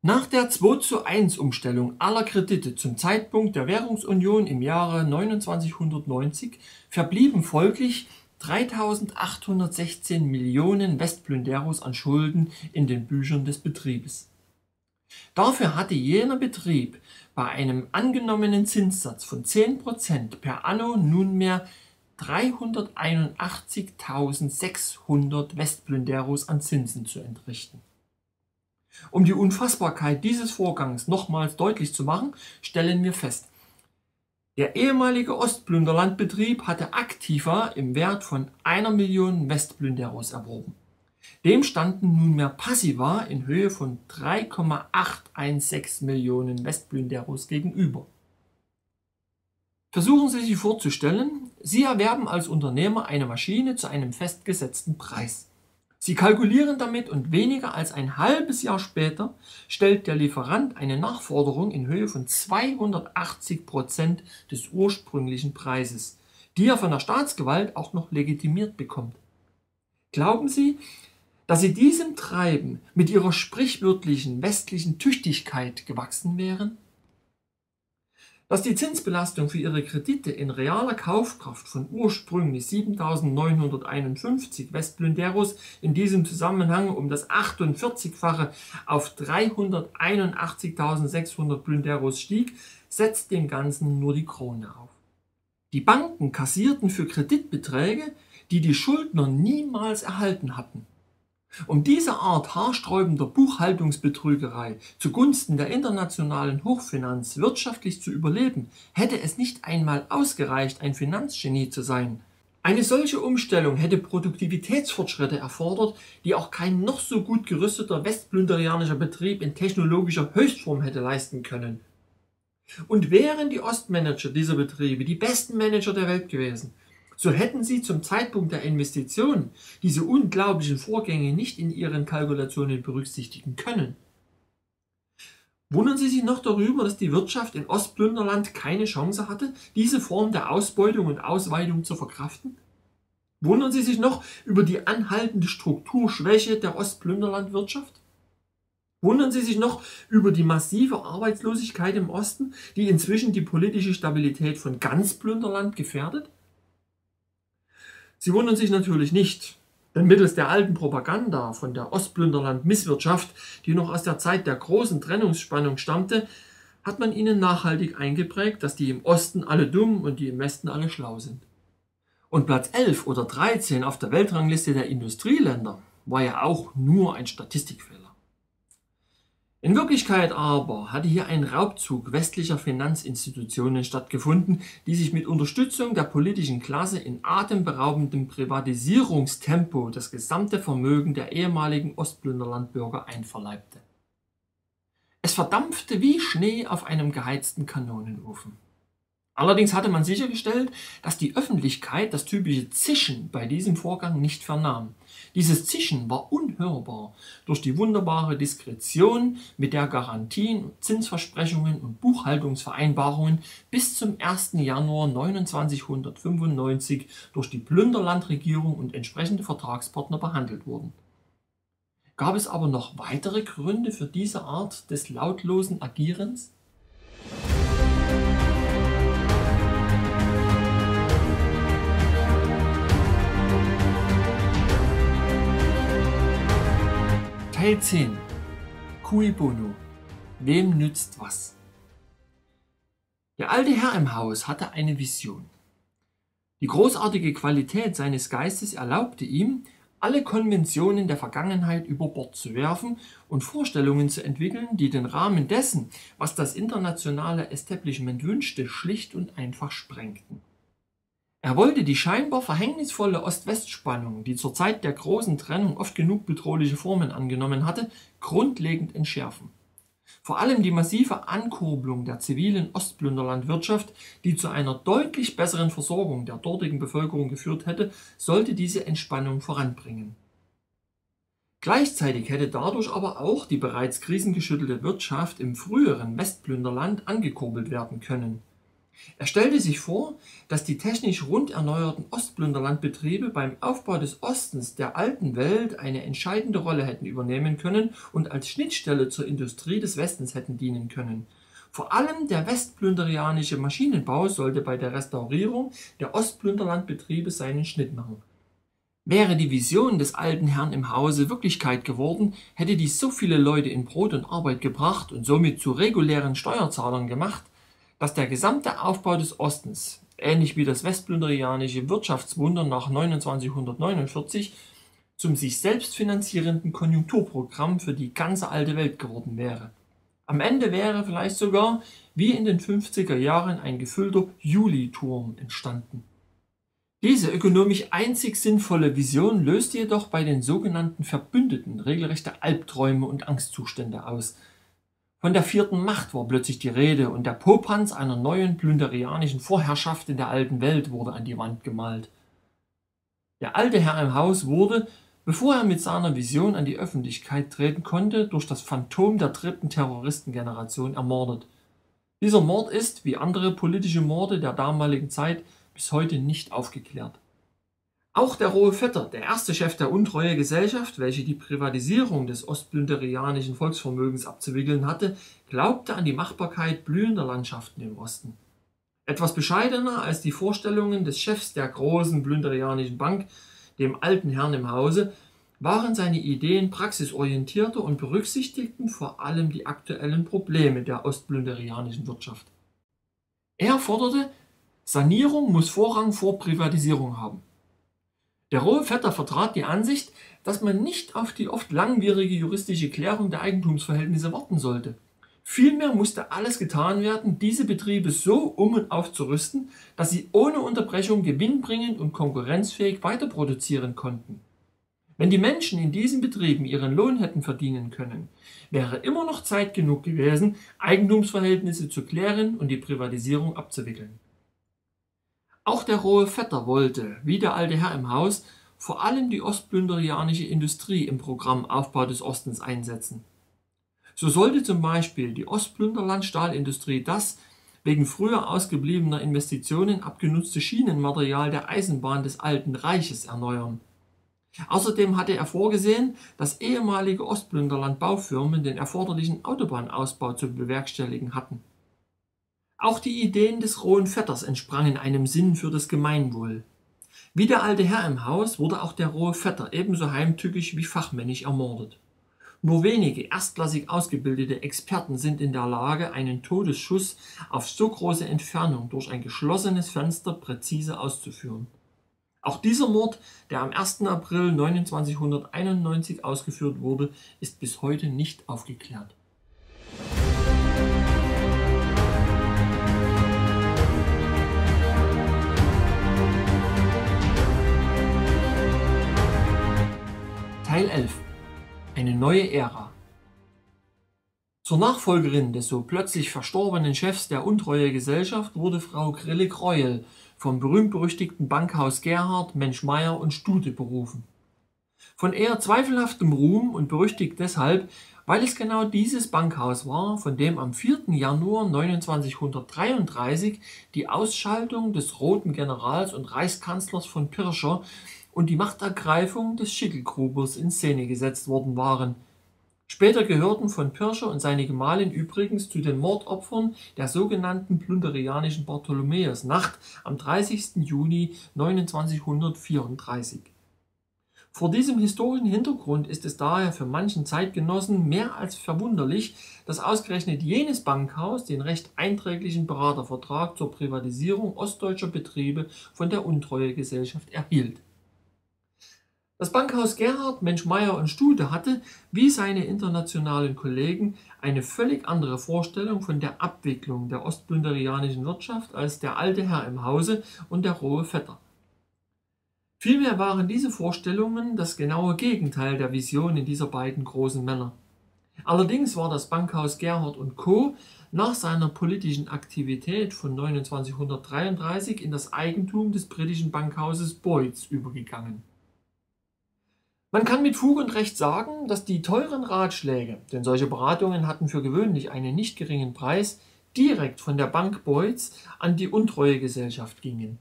Nach der 2 zu 1 Umstellung aller Kredite zum Zeitpunkt der Währungsunion im Jahre 2990 verblieben folglich 3.816 Millionen Westplünderos an Schulden in den Büchern des Betriebes. Dafür hatte jener Betrieb bei einem angenommenen Zinssatz von 10% per anno nunmehr 381.600 Westplünderos an Zinsen zu entrichten. Um die Unfassbarkeit dieses Vorgangs nochmals deutlich zu machen, stellen wir fest, der ehemalige Ostplünderlandbetrieb hatte Aktiva im Wert von einer Million Westplünderos erworben. Dem standen nunmehr Passiva in Höhe von 3,816 Millionen Westplünderos gegenüber. Versuchen Sie sich vorzustellen, Sie erwerben als Unternehmer eine Maschine zu einem festgesetzten Preis. Sie kalkulieren damit und weniger als ein halbes Jahr später stellt der Lieferant eine Nachforderung in Höhe von 280 Prozent des ursprünglichen Preises, die er von der Staatsgewalt auch noch legitimiert bekommt. Glauben Sie, dass Sie diesem Treiben mit Ihrer sprichwörtlichen westlichen Tüchtigkeit gewachsen wären? Dass die Zinsbelastung für ihre Kredite in realer Kaufkraft von ursprünglich 7.951 Westblünderos in diesem Zusammenhang um das 48-fache auf 381.600 Blünderos stieg, setzt dem Ganzen nur die Krone auf. Die Banken kassierten für Kreditbeträge, die die Schuldner niemals erhalten hatten. Um diese Art haarsträubender Buchhaltungsbetrügerei zugunsten der internationalen Hochfinanz wirtschaftlich zu überleben, hätte es nicht einmal ausgereicht, ein Finanzgenie zu sein. Eine solche Umstellung hätte Produktivitätsfortschritte erfordert, die auch kein noch so gut gerüsteter westplünderianischer Betrieb in technologischer Höchstform hätte leisten können. Und wären die Ostmanager dieser Betriebe die besten Manager der Welt gewesen, so hätten sie zum Zeitpunkt der Investition diese unglaublichen Vorgänge nicht in ihren Kalkulationen berücksichtigen können. Wundern Sie sich noch darüber, dass die Wirtschaft in Ostplünderland keine Chance hatte, diese Form der Ausbeutung und Ausweitung zu verkraften? Wundern Sie sich noch über die anhaltende Strukturschwäche der Ostplünderlandwirtschaft? Wundern Sie sich noch über die massive Arbeitslosigkeit im Osten, die inzwischen die politische Stabilität von ganz Plünderland gefährdet? Sie wundern sich natürlich nicht, denn mittels der alten Propaganda von der Ostplünderland-Misswirtschaft, die noch aus der Zeit der großen Trennungsspannung stammte, hat man ihnen nachhaltig eingeprägt, dass die im Osten alle dumm und die im Westen alle schlau sind. Und Platz 11 oder 13 auf der Weltrangliste der Industrieländer war ja auch nur ein Statistikfehler. In Wirklichkeit aber hatte hier ein Raubzug westlicher Finanzinstitutionen stattgefunden, die sich mit Unterstützung der politischen Klasse in atemberaubendem Privatisierungstempo das gesamte Vermögen der ehemaligen Ostplünderlandbürger einverleibte. Es verdampfte wie Schnee auf einem geheizten Kanonenofen. Allerdings hatte man sichergestellt, dass die Öffentlichkeit das typische Zischen bei diesem Vorgang nicht vernahm. Dieses Zischen war unhörbar durch die wunderbare Diskretion, mit der Garantien, Zinsversprechungen und Buchhaltungsvereinbarungen bis zum 1. Januar 2995 durch die Plünderlandregierung und entsprechende Vertragspartner behandelt wurden. Gab es aber noch weitere Gründe für diese Art des lautlosen Agierens? Teil 10 Cui Bono Wem nützt was? Der alte Herr im Haus hatte eine Vision. Die großartige Qualität seines Geistes erlaubte ihm, alle Konventionen der Vergangenheit über Bord zu werfen und Vorstellungen zu entwickeln, die den Rahmen dessen, was das internationale Establishment wünschte, schlicht und einfach sprengten. Er wollte die scheinbar verhängnisvolle Ost-West-Spannung, die zur Zeit der großen Trennung oft genug bedrohliche Formen angenommen hatte, grundlegend entschärfen. Vor allem die massive Ankurbelung der zivilen Ostplünderlandwirtschaft, die zu einer deutlich besseren Versorgung der dortigen Bevölkerung geführt hätte, sollte diese Entspannung voranbringen. Gleichzeitig hätte dadurch aber auch die bereits krisengeschüttelte Wirtschaft im früheren Westplünderland angekurbelt werden können er stellte sich vor, dass die technisch rund erneuerten Ostplünderlandbetriebe beim Aufbau des Ostens der alten Welt eine entscheidende Rolle hätten übernehmen können und als Schnittstelle zur Industrie des Westens hätten dienen können. Vor allem der westplünderianische Maschinenbau sollte bei der Restaurierung der Ostplünderlandbetriebe seinen Schnitt machen. Wäre die Vision des alten Herrn im Hause Wirklichkeit geworden, hätte dies so viele Leute in Brot und Arbeit gebracht und somit zu regulären Steuerzahlern gemacht, dass der gesamte Aufbau des Ostens, ähnlich wie das westplünderianische Wirtschaftswunder nach 2949, zum sich selbst finanzierenden Konjunkturprogramm für die ganze alte Welt geworden wäre. Am Ende wäre vielleicht sogar, wie in den 50er Jahren, ein gefüllter Juli-Turm entstanden. Diese ökonomisch einzig sinnvolle Vision löste jedoch bei den sogenannten Verbündeten regelrechte Albträume und Angstzustände aus, von der vierten Macht war plötzlich die Rede und der Popanz einer neuen plünderianischen Vorherrschaft in der alten Welt wurde an die Wand gemalt. Der alte Herr im Haus wurde, bevor er mit seiner Vision an die Öffentlichkeit treten konnte, durch das Phantom der dritten Terroristengeneration ermordet. Dieser Mord ist, wie andere politische Morde der damaligen Zeit, bis heute nicht aufgeklärt. Auch der rohe Vetter, der erste Chef der Untreue Gesellschaft, welche die Privatisierung des ostplünderianischen Volksvermögens abzuwickeln hatte, glaubte an die Machbarkeit blühender Landschaften im Osten. Etwas bescheidener als die Vorstellungen des Chefs der großen plünderianischen Bank, dem alten Herrn im Hause, waren seine Ideen praxisorientierter und berücksichtigten vor allem die aktuellen Probleme der ostplünderianischen Wirtschaft. Er forderte, Sanierung muss Vorrang vor Privatisierung haben. Der rohe Vetter vertrat die Ansicht, dass man nicht auf die oft langwierige juristische Klärung der Eigentumsverhältnisse warten sollte. Vielmehr musste alles getan werden, diese Betriebe so um und aufzurüsten, dass sie ohne Unterbrechung gewinnbringend und konkurrenzfähig weiterproduzieren konnten. Wenn die Menschen in diesen Betrieben ihren Lohn hätten verdienen können, wäre immer noch Zeit genug gewesen, Eigentumsverhältnisse zu klären und die Privatisierung abzuwickeln. Auch der rohe Vetter wollte, wie der alte Herr im Haus, vor allem die ostplünderianische Industrie im Programm Aufbau des Ostens einsetzen. So sollte zum Beispiel die Ostplünderland-Stahlindustrie das wegen früher ausgebliebener Investitionen abgenutzte Schienenmaterial der Eisenbahn des Alten Reiches erneuern. Außerdem hatte er vorgesehen, dass ehemalige Ostplünderland-Baufirmen den erforderlichen Autobahnausbau zu bewerkstelligen hatten. Auch die Ideen des Rohen Vetters entsprangen einem Sinn für das Gemeinwohl. Wie der alte Herr im Haus wurde auch der rohe Vetter ebenso heimtückisch wie fachmännisch ermordet. Nur wenige erstklassig ausgebildete Experten sind in der Lage, einen Todesschuss auf so große Entfernung durch ein geschlossenes Fenster präzise auszuführen. Auch dieser Mord, der am 1. April 2991 ausgeführt wurde, ist bis heute nicht aufgeklärt. Teil 11 Eine neue Ära Zur Nachfolgerin des so plötzlich verstorbenen Chefs der Untreue Gesellschaft wurde Frau Grille-Greuel vom berühmt-berüchtigten Bankhaus Gerhard, Menschmeier und Stute berufen. Von eher zweifelhaftem Ruhm und berüchtigt deshalb, weil es genau dieses Bankhaus war, von dem am 4. Januar 2933 die Ausschaltung des Roten Generals und Reichskanzlers von Pirscher und die Machtergreifung des Schickelgrubers in Szene gesetzt worden waren – Später gehörten von Pirscher und seine Gemahlin übrigens zu den Mordopfern der sogenannten plunderianischen Bartholomäusnacht am 30. Juni 2934. Vor diesem historischen Hintergrund ist es daher für manchen Zeitgenossen mehr als verwunderlich, dass ausgerechnet jenes Bankhaus den recht einträglichen Beratervertrag zur Privatisierung ostdeutscher Betriebe von der Untreuegesellschaft erhielt das Bankhaus Gerhard, Menschmeier und Stute hatte, wie seine internationalen Kollegen, eine völlig andere Vorstellung von der Abwicklung der ostbünderianischen Wirtschaft als der alte Herr im Hause und der rohe Vetter. Vielmehr waren diese Vorstellungen das genaue Gegenteil der Visionen dieser beiden großen Männer. Allerdings war das Bankhaus Gerhard und Co. nach seiner politischen Aktivität von 2933 in das Eigentum des britischen Bankhauses Boyds übergegangen man kann mit Fug und Recht sagen, dass die teuren Ratschläge, denn solche Beratungen hatten für gewöhnlich einen nicht geringen Preis, direkt von der Bank Beutz an die Untreuegesellschaft gingen.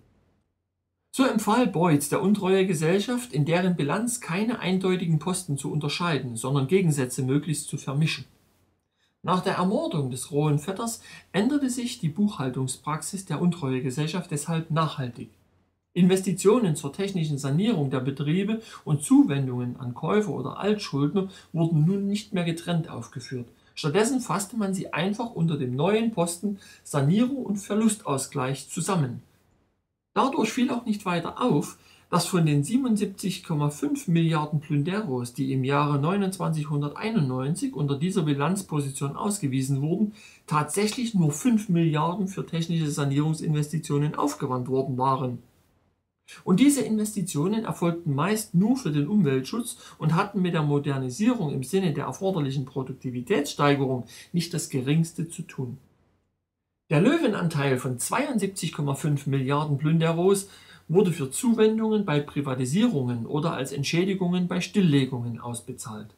So empfahl Beutz der Untreuegesellschaft, in deren Bilanz keine eindeutigen Posten zu unterscheiden, sondern Gegensätze möglichst zu vermischen. Nach der Ermordung des rohen Vetters änderte sich die Buchhaltungspraxis der Untreuegesellschaft deshalb nachhaltig. Investitionen zur technischen Sanierung der Betriebe und Zuwendungen an Käufer oder Altschuldner wurden nun nicht mehr getrennt aufgeführt. Stattdessen fasste man sie einfach unter dem neuen Posten Sanierung und Verlustausgleich zusammen. Dadurch fiel auch nicht weiter auf, dass von den 77,5 Milliarden Plünderos, die im Jahre 2991 unter dieser Bilanzposition ausgewiesen wurden, tatsächlich nur 5 Milliarden für technische Sanierungsinvestitionen aufgewandt worden waren. Und diese Investitionen erfolgten meist nur für den Umweltschutz und hatten mit der Modernisierung im Sinne der erforderlichen Produktivitätssteigerung nicht das geringste zu tun. Der Löwenanteil von 72,5 Milliarden Plünderos wurde für Zuwendungen bei Privatisierungen oder als Entschädigungen bei Stilllegungen ausbezahlt.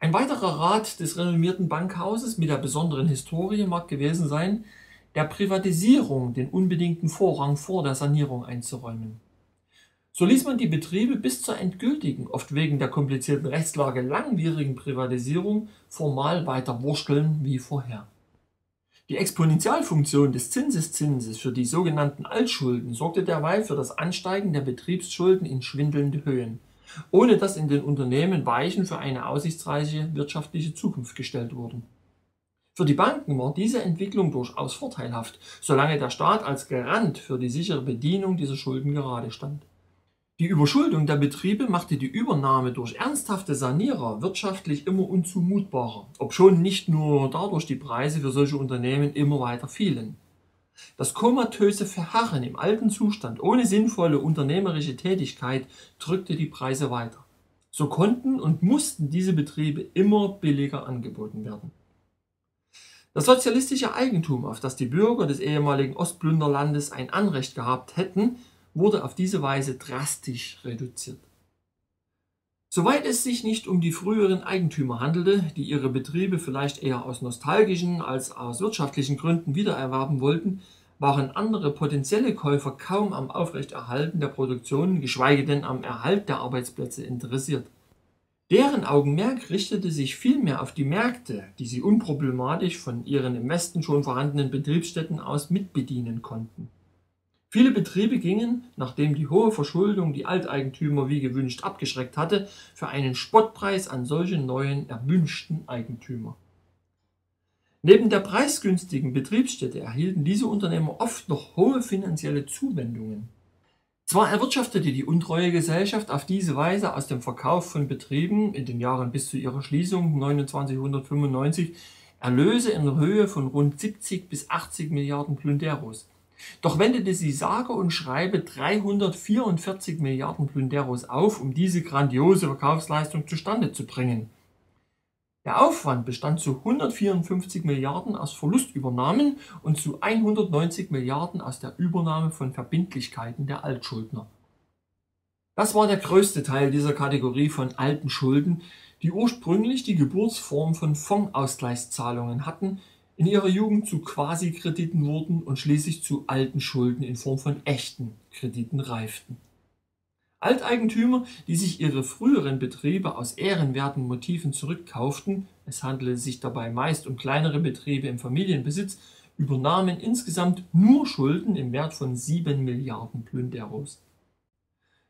Ein weiterer Rat des renommierten Bankhauses mit der besonderen Historie mag gewesen sein, der Privatisierung den unbedingten Vorrang vor der Sanierung einzuräumen. So ließ man die Betriebe bis zur endgültigen, oft wegen der komplizierten Rechtslage langwierigen Privatisierung formal weiter wursteln wie vorher. Die Exponentialfunktion des Zinseszinses für die sogenannten Altschulden sorgte derweil für das Ansteigen der Betriebsschulden in schwindelnde Höhen, ohne dass in den Unternehmen Weichen für eine aussichtsreiche wirtschaftliche Zukunft gestellt wurden. Für die Banken war diese Entwicklung durchaus vorteilhaft, solange der Staat als Garant für die sichere Bedienung dieser Schulden gerade stand. Die Überschuldung der Betriebe machte die Übernahme durch ernsthafte Sanierer wirtschaftlich immer unzumutbarer, obschon nicht nur dadurch die Preise für solche Unternehmen immer weiter fielen. Das komatöse Verharren im alten Zustand ohne sinnvolle unternehmerische Tätigkeit drückte die Preise weiter. So konnten und mussten diese Betriebe immer billiger angeboten werden. Das sozialistische Eigentum, auf das die Bürger des ehemaligen Ostplünderlandes ein Anrecht gehabt hätten, wurde auf diese Weise drastisch reduziert. Soweit es sich nicht um die früheren Eigentümer handelte, die ihre Betriebe vielleicht eher aus nostalgischen als aus wirtschaftlichen Gründen wiedererwerben wollten, waren andere potenzielle Käufer kaum am Aufrechterhalten der Produktion, geschweige denn am Erhalt der Arbeitsplätze interessiert. Deren Augenmerk richtete sich vielmehr auf die Märkte, die sie unproblematisch von ihren im Westen schon vorhandenen Betriebsstätten aus mitbedienen konnten. Viele Betriebe gingen, nachdem die hohe Verschuldung die Alteigentümer wie gewünscht abgeschreckt hatte, für einen Spottpreis an solche neuen erwünschten Eigentümer. Neben der preisgünstigen Betriebsstätte erhielten diese Unternehmer oft noch hohe finanzielle Zuwendungen zwar erwirtschaftete die Untreuegesellschaft auf diese Weise aus dem Verkauf von Betrieben in den Jahren bis zu ihrer Schließung 2995 Erlöse in Höhe von rund 70 bis 80 Milliarden Plunderos. Doch wendete sie sage und schreibe 344 Milliarden Plunderos auf, um diese grandiose Verkaufsleistung zustande zu bringen der Aufwand bestand zu 154 Milliarden aus Verlustübernahmen und zu 190 Milliarden aus der Übernahme von Verbindlichkeiten der Altschuldner. Das war der größte Teil dieser Kategorie von alten Schulden, die ursprünglich die Geburtsform von Fondsausgleichszahlungen hatten, in ihrer Jugend zu Quasi-Krediten wurden und schließlich zu alten Schulden in Form von echten Krediten reiften Alteigentümer, die sich ihre früheren Betriebe aus ehrenwerten Motiven zurückkauften (es handelte sich dabei meist um kleinere Betriebe im Familienbesitz), übernahmen insgesamt nur Schulden im Wert von sieben Milliarden Plünderos.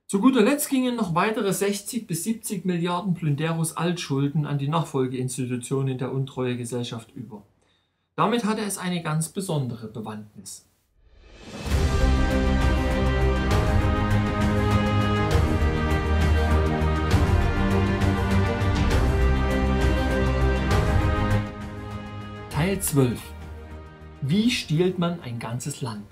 Zu guter Letzt gingen noch weitere 60 bis 70 Milliarden Plünderos Altschulden an die Nachfolgeinstitutionen der Untreuegesellschaft über. Damit hatte es eine ganz besondere Bewandtnis Teil 12 Wie stiehlt man ein ganzes Land?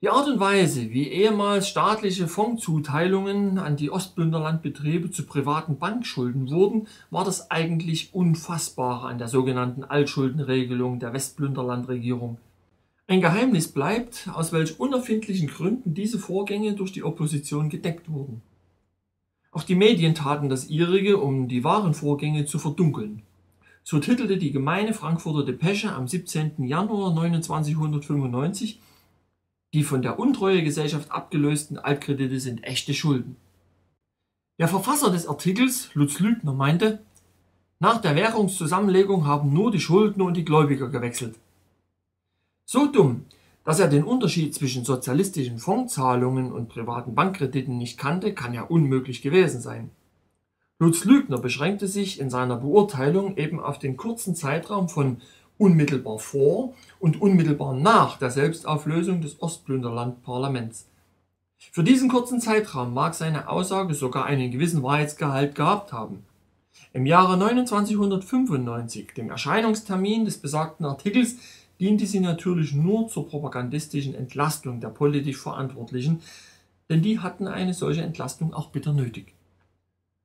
Die Art und Weise, wie ehemals staatliche Fondszuteilungen an die Ostbünderlandbetriebe zu privaten Bankschulden wurden, war das eigentlich Unfassbare an der sogenannten Altschuldenregelung der Westbünderlandregierung. Ein Geheimnis bleibt, aus welch unerfindlichen Gründen diese Vorgänge durch die Opposition gedeckt wurden. Auch die Medien taten das ihrige, um die wahren Vorgänge zu verdunkeln. So titelte die Gemeine Frankfurter Depesche am 17. Januar 2995, die von der Untreuegesellschaft abgelösten Altkredite sind echte Schulden. Der Verfasser des Artikels, Lutz Lübner, meinte, nach der Währungszusammenlegung haben nur die Schuldner und die Gläubiger gewechselt. So dumm, dass er den Unterschied zwischen sozialistischen Fondszahlungen und privaten Bankkrediten nicht kannte, kann ja unmöglich gewesen sein. Lutz Lübner beschränkte sich in seiner Beurteilung eben auf den kurzen Zeitraum von unmittelbar vor und unmittelbar nach der Selbstauflösung des Ostplünderland-Parlaments. Für diesen kurzen Zeitraum mag seine Aussage sogar einen gewissen Wahrheitsgehalt gehabt haben. Im Jahre 2995, dem Erscheinungstermin des besagten Artikels, diente sie natürlich nur zur propagandistischen Entlastung der politisch Verantwortlichen, denn die hatten eine solche Entlastung auch bitter nötig.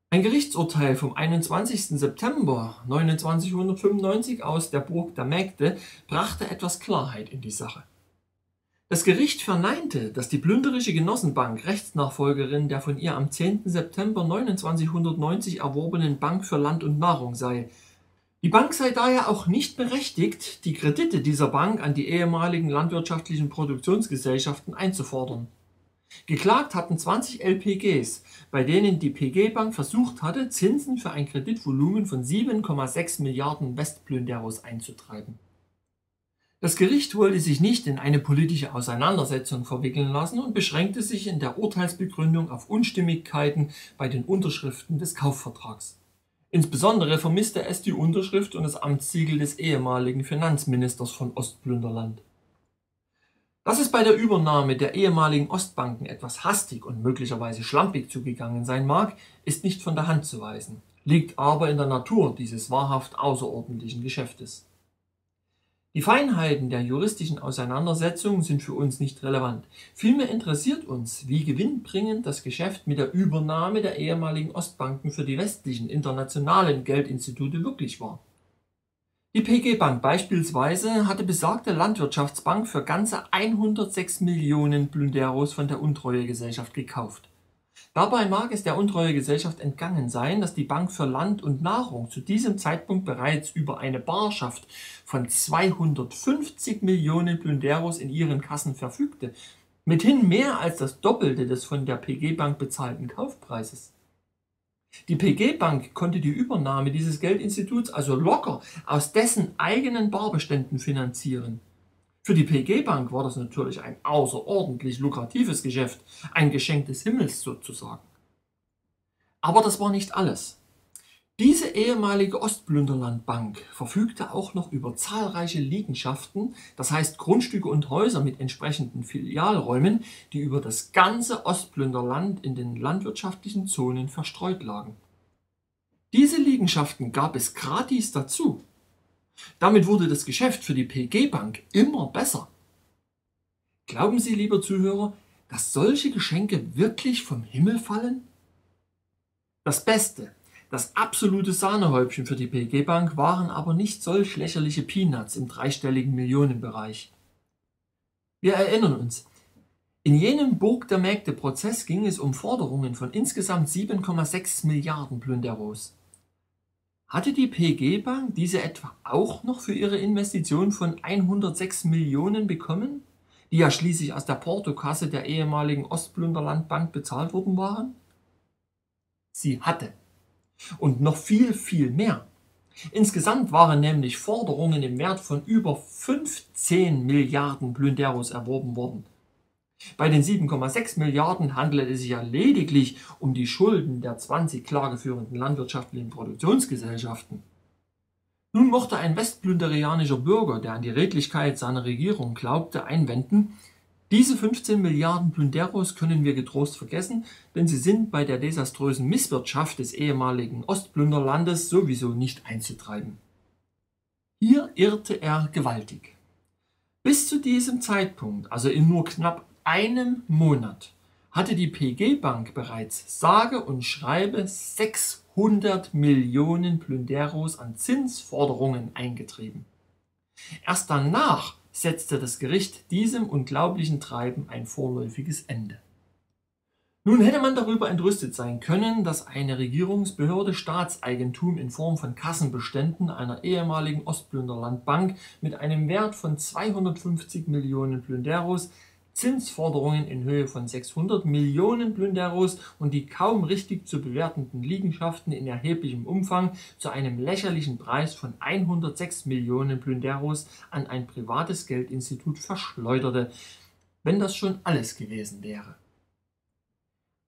Ein Gerichtsurteil vom 21. September 2995 aus der Burg der Mägde brachte etwas Klarheit in die Sache. Das Gericht verneinte, dass die plünderische Genossenbank Rechtsnachfolgerin der von ihr am 10. September 2990 erworbenen Bank für Land und Nahrung sei. Die Bank sei daher auch nicht berechtigt, die Kredite dieser Bank an die ehemaligen landwirtschaftlichen Produktionsgesellschaften einzufordern Geklagt hatten 20 LPGs, bei denen die PG-Bank versucht hatte, Zinsen für ein Kreditvolumen von 7,6 Milliarden Westplünderos einzutreiben. Das Gericht wollte sich nicht in eine politische Auseinandersetzung verwickeln lassen und beschränkte sich in der Urteilsbegründung auf Unstimmigkeiten bei den Unterschriften des Kaufvertrags. Insbesondere vermisste es die Unterschrift und das Amtssiegel des ehemaligen Finanzministers von Ostplünderland dass es bei der Übernahme der ehemaligen Ostbanken etwas hastig und möglicherweise schlampig zugegangen sein mag, ist nicht von der Hand zu weisen, liegt aber in der Natur dieses wahrhaft außerordentlichen Geschäftes. Die Feinheiten der juristischen Auseinandersetzung sind für uns nicht relevant. Vielmehr interessiert uns, wie gewinnbringend das Geschäft mit der Übernahme der ehemaligen Ostbanken für die westlichen internationalen Geldinstitute wirklich war. Die PG Bank beispielsweise hatte besagte Landwirtschaftsbank für ganze 106 Millionen Plünderos von der Untreuegesellschaft gekauft. Dabei mag es der untreue Gesellschaft entgangen sein, dass die Bank für Land und Nahrung zu diesem Zeitpunkt bereits über eine Barschaft von 250 Millionen Plünderos in ihren Kassen verfügte, mithin mehr als das Doppelte des von der PG Bank bezahlten Kaufpreises. Die PG Bank konnte die Übernahme dieses Geldinstituts also locker aus dessen eigenen Barbeständen finanzieren. Für die PG Bank war das natürlich ein außerordentlich lukratives Geschäft, ein Geschenk des Himmels sozusagen. Aber das war nicht alles. Diese ehemalige Ostplünderlandbank verfügte auch noch über zahlreiche Liegenschaften, das heißt Grundstücke und Häuser mit entsprechenden Filialräumen, die über das ganze Ostplünderland in den landwirtschaftlichen Zonen verstreut lagen. Diese Liegenschaften gab es gratis dazu. Damit wurde das Geschäft für die PG Bank immer besser. Glauben Sie, lieber Zuhörer, dass solche Geschenke wirklich vom Himmel fallen? Das Beste, das absolute Sahnehäubchen für die PG Bank waren aber nicht solch lächerliche Peanuts im dreistelligen Millionenbereich. Wir erinnern uns, in jenem Burg der Mägde Prozess ging es um Forderungen von insgesamt 7,6 Milliarden Plünderos. Hatte die PG Bank diese etwa auch noch für ihre Investition von 106 Millionen bekommen, die ja schließlich aus der Portokasse der ehemaligen Ostplünderlandbank bezahlt worden waren? Sie hatte. Und noch viel, viel mehr. Insgesamt waren nämlich Forderungen im Wert von über 15 Milliarden Plünderos erworben worden. Bei den 7,6 Milliarden handelt es sich ja lediglich um die Schulden der 20 klageführenden landwirtschaftlichen Produktionsgesellschaften. Nun mochte ein westplünderianischer Bürger, der an die Redlichkeit seiner Regierung glaubte, einwenden, diese 15 Milliarden Plünderos können wir getrost vergessen, denn sie sind bei der desaströsen Misswirtschaft des ehemaligen Ostplünderlandes sowieso nicht einzutreiben. Hier irrte er gewaltig. Bis zu diesem Zeitpunkt, also in nur knapp einem Monat hatte die PG Bank bereits sage und schreibe 600 Millionen Plünderos an Zinsforderungen eingetrieben. Erst danach setzte das Gericht diesem unglaublichen Treiben ein vorläufiges Ende. Nun hätte man darüber entrüstet sein können, dass eine Regierungsbehörde Staatseigentum in Form von Kassenbeständen einer ehemaligen Ostplünderlandbank mit einem Wert von 250 Millionen Plünderos Zinsforderungen in Höhe von 600 Millionen Plünderos und die kaum richtig zu bewertenden Liegenschaften in erheblichem Umfang zu einem lächerlichen Preis von 106 Millionen Plünderos an ein privates Geldinstitut verschleuderte, wenn das schon alles gewesen wäre.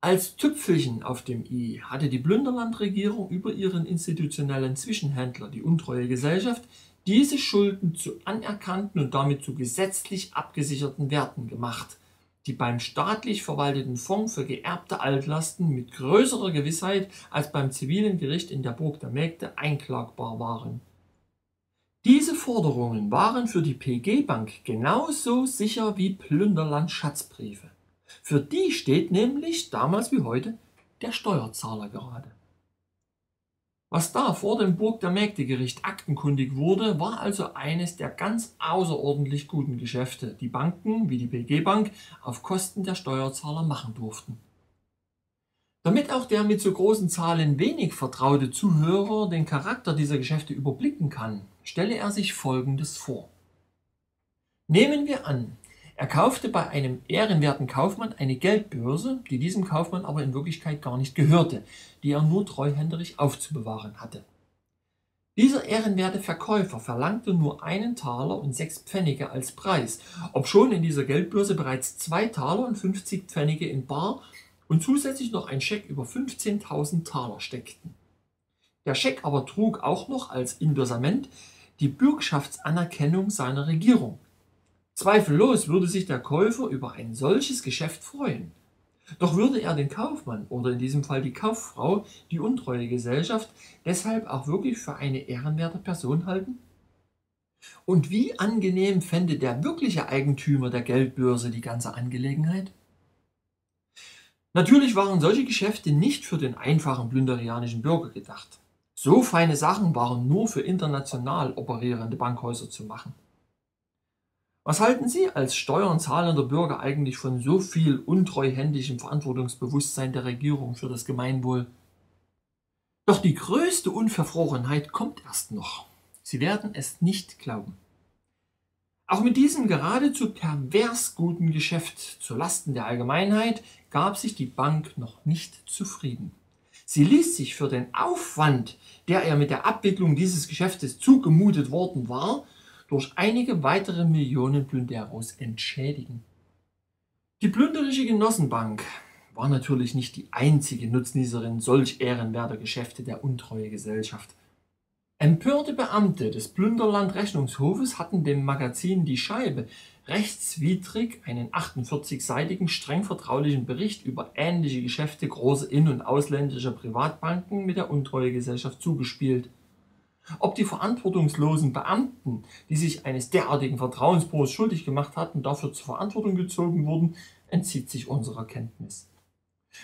Als Tüpfelchen auf dem i hatte die Plünderlandregierung über ihren institutionellen Zwischenhändler, die Untreue Gesellschaft, diese Schulden zu anerkannten und damit zu gesetzlich abgesicherten Werten gemacht, die beim staatlich verwalteten Fonds für geerbte Altlasten mit größerer Gewissheit als beim zivilen Gericht in der Burg der Mägde einklagbar waren. Diese Forderungen waren für die PG Bank genauso sicher wie Plünderland Schatzbriefe. Für die steht nämlich damals wie heute der Steuerzahler gerade. Was da vor dem Burg der Mägdegericht aktenkundig wurde, war also eines der ganz außerordentlich guten Geschäfte, die Banken wie die PG Bank auf Kosten der Steuerzahler machen durften. Damit auch der mit so großen Zahlen wenig vertraute Zuhörer den Charakter dieser Geschäfte überblicken kann, stelle er sich Folgendes vor. Nehmen wir an, er kaufte bei einem ehrenwerten Kaufmann eine Geldbörse, die diesem Kaufmann aber in Wirklichkeit gar nicht gehörte, die er nur treuhänderisch aufzubewahren hatte. Dieser ehrenwerte Verkäufer verlangte nur einen Taler und sechs Pfennige als Preis, obschon in dieser Geldbörse bereits zwei Taler und 50 Pfennige in Bar und zusätzlich noch ein Scheck über 15.000 Taler steckten. Der Scheck aber trug auch noch als Indossament die Bürgschaftsanerkennung seiner Regierung, Zweifellos würde sich der Käufer über ein solches Geschäft freuen. Doch würde er den Kaufmann oder in diesem Fall die Kauffrau, die untreue Gesellschaft, deshalb auch wirklich für eine ehrenwerte Person halten? Und wie angenehm fände der wirkliche Eigentümer der Geldbörse die ganze Angelegenheit? Natürlich waren solche Geschäfte nicht für den einfachen plünderianischen Bürger gedacht. So feine Sachen waren nur für international operierende Bankhäuser zu machen. Was halten Sie als Steuern zahlender Bürger eigentlich von so viel untreuhändigem Verantwortungsbewusstsein der Regierung für das Gemeinwohl? Doch die größte Unverfrorenheit kommt erst noch. Sie werden es nicht glauben. Auch mit diesem geradezu pervers guten Geschäft zu Lasten der Allgemeinheit gab sich die Bank noch nicht zufrieden. Sie ließ sich für den Aufwand, der ihr mit der Abwicklung dieses Geschäftes zugemutet worden war, durch einige weitere Millionen Plünderos entschädigen. Die plünderische Genossenbank war natürlich nicht die einzige Nutznießerin solch ehrenwerter Geschäfte der untreue Gesellschaft. Empörte Beamte des Plünderland-Rechnungshofes hatten dem Magazin Die Scheibe rechtswidrig einen 48-seitigen streng vertraulichen Bericht über ähnliche Geschäfte großer in- und ausländischer Privatbanken mit der Untreuegesellschaft zugespielt ob die verantwortungslosen Beamten, die sich eines derartigen Vertrauensbruchs schuldig gemacht hatten, dafür zur Verantwortung gezogen wurden, entzieht sich unserer Kenntnis.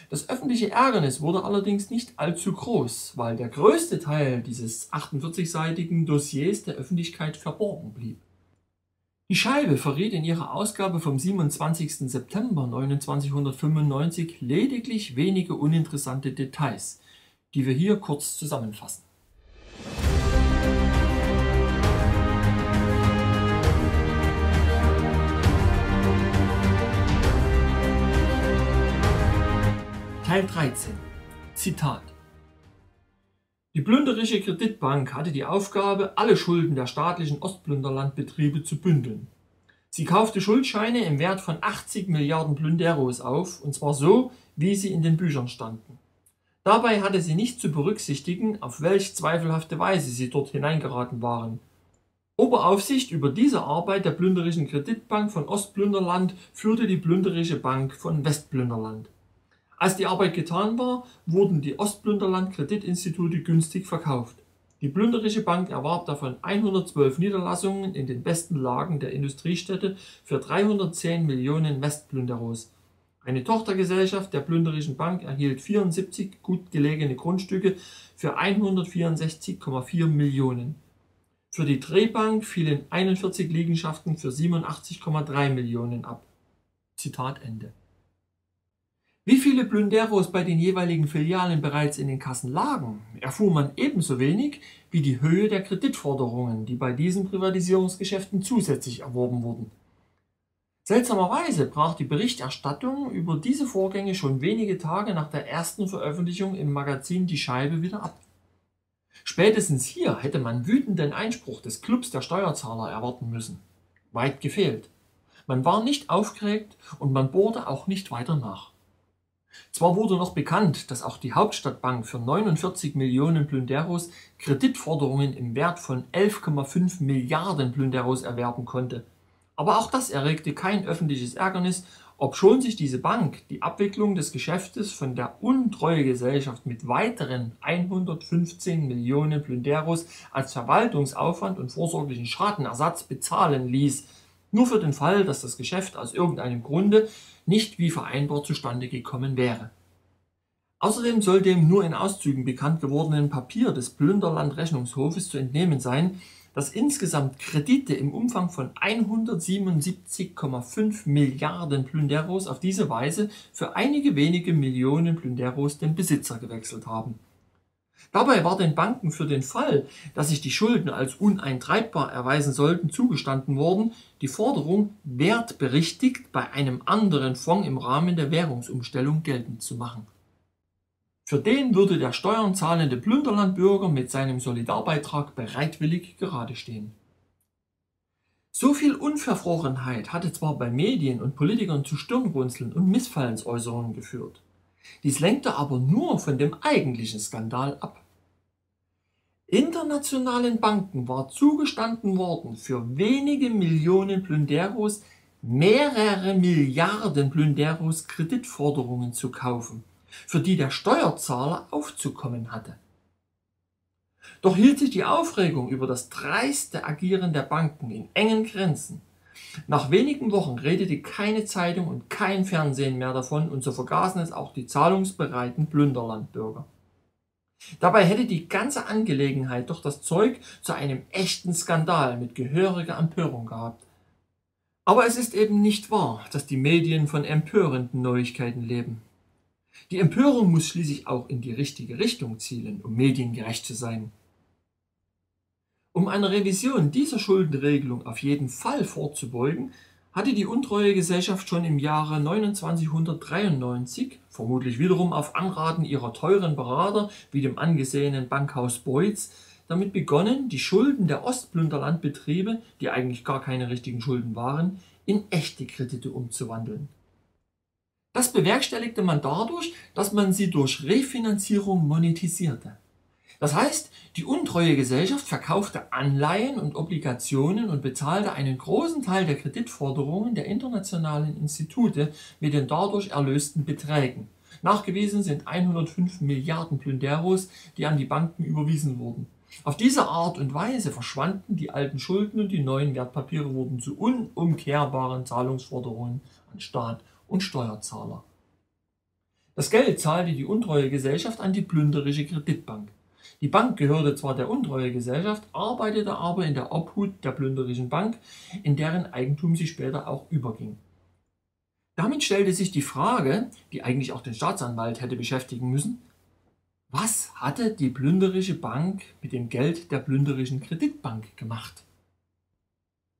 Das öffentliche Ärgernis wurde allerdings nicht allzu groß, weil der größte Teil dieses 48-seitigen Dossiers der Öffentlichkeit verborgen blieb. Die Scheibe verriet in ihrer Ausgabe vom 27. September 1995 lediglich wenige uninteressante Details, die wir hier kurz zusammenfassen. Teil 13 Zitat Die plünderische Kreditbank hatte die Aufgabe, alle Schulden der staatlichen Ostplünderlandbetriebe zu bündeln. Sie kaufte Schuldscheine im Wert von 80 Milliarden Plünderos auf, und zwar so, wie sie in den Büchern standen. Dabei hatte sie nicht zu berücksichtigen, auf welch zweifelhafte Weise sie dort hineingeraten waren. Oberaufsicht über diese Arbeit der plünderischen Kreditbank von Ostplünderland führte die plünderische Bank von Westplünderland. Als die Arbeit getan war, wurden die Ostplünderland-Kreditinstitute günstig verkauft. Die plünderische Bank erwarb davon 112 Niederlassungen in den besten Lagen der Industriestädte für 310 Millionen Westplünderos. Eine Tochtergesellschaft der plünderischen Bank erhielt 74 gut gelegene Grundstücke für 164,4 Millionen. Für die Drehbank fielen 41 Liegenschaften für 87,3 Millionen ab. Zitat Ende. Wie viele Plünderos bei den jeweiligen Filialen bereits in den Kassen lagen, erfuhr man ebenso wenig wie die Höhe der Kreditforderungen, die bei diesen Privatisierungsgeschäften zusätzlich erworben wurden. Seltsamerweise brach die Berichterstattung über diese Vorgänge schon wenige Tage nach der ersten Veröffentlichung im Magazin Die Scheibe wieder ab. Spätestens hier hätte man wütenden Einspruch des Clubs der Steuerzahler erwarten müssen. Weit gefehlt. Man war nicht aufgeregt und man bohrte auch nicht weiter nach. Zwar wurde noch bekannt, dass auch die Hauptstadtbank für 49 Millionen Plünderos Kreditforderungen im Wert von 11,5 Milliarden Plünderos erwerben konnte, aber auch das erregte kein öffentliches Ärgernis, obschon sich diese Bank die Abwicklung des Geschäftes von der Untreuegesellschaft mit weiteren 115 Millionen Plünderos als Verwaltungsaufwand und vorsorglichen Schadenersatz bezahlen ließ, nur für den Fall, dass das Geschäft aus irgendeinem Grunde nicht wie vereinbart zustande gekommen wäre. Außerdem soll dem nur in Auszügen bekannt gewordenen Papier des Plünderland-Rechnungshofes zu entnehmen sein, dass insgesamt Kredite im Umfang von 177,5 Milliarden Plünderos auf diese Weise für einige wenige Millionen Plünderos den Besitzer gewechselt haben. Dabei war den Banken für den Fall, dass sich die Schulden als uneintreibbar erweisen sollten, zugestanden worden, die Forderung wertberichtigt bei einem anderen Fonds im Rahmen der Währungsumstellung geltend zu machen. Für den würde der Steuern zahlende Plünderlandbürger mit seinem Solidarbeitrag bereitwillig gerade stehen. So viel Unverfrorenheit hatte zwar bei Medien und Politikern zu Stirnrunzeln und Missfallensäußerungen geführt. Dies lenkte aber nur von dem eigentlichen Skandal ab. Internationalen Banken war zugestanden worden, für wenige Millionen Plünderos mehrere Milliarden Plünderos Kreditforderungen zu kaufen, für die der Steuerzahler aufzukommen hatte. Doch hielt sich die Aufregung über das dreiste Agieren der Banken in engen Grenzen nach wenigen Wochen redete keine Zeitung und kein Fernsehen mehr davon und so vergaßen es auch die zahlungsbereiten Plünderlandbürger. Dabei hätte die ganze Angelegenheit doch das Zeug zu einem echten Skandal mit gehöriger Empörung gehabt. Aber es ist eben nicht wahr, dass die Medien von empörenden Neuigkeiten leben. Die Empörung muss schließlich auch in die richtige Richtung zielen, um mediengerecht zu sein. Um einer Revision dieser Schuldenregelung auf jeden Fall vorzubeugen, hatte die untreue Gesellschaft schon im Jahre 2993, vermutlich wiederum auf Anraten ihrer teuren Berater wie dem angesehenen Bankhaus Beutz, damit begonnen, die Schulden der Ostplünderlandbetriebe, die eigentlich gar keine richtigen Schulden waren, in echte Kredite umzuwandeln. Das bewerkstelligte man dadurch, dass man sie durch Refinanzierung monetisierte. Das heißt, die untreue Gesellschaft verkaufte Anleihen und Obligationen und bezahlte einen großen Teil der Kreditforderungen der internationalen Institute mit den dadurch erlösten Beträgen. Nachgewiesen sind 105 Milliarden Plünderos, die an die Banken überwiesen wurden. Auf diese Art und Weise verschwanden die alten Schulden und die neuen Wertpapiere wurden zu unumkehrbaren Zahlungsforderungen an Staat und Steuerzahler. Das Geld zahlte die untreue Gesellschaft an die plünderische Kreditbank. Die Bank gehörte zwar der untreue Gesellschaft, arbeitete aber in der Obhut der plünderischen Bank, in deren Eigentum sie später auch überging. Damit stellte sich die Frage, die eigentlich auch den Staatsanwalt hätte beschäftigen müssen, was hatte die plünderische Bank mit dem Geld der plünderischen Kreditbank gemacht?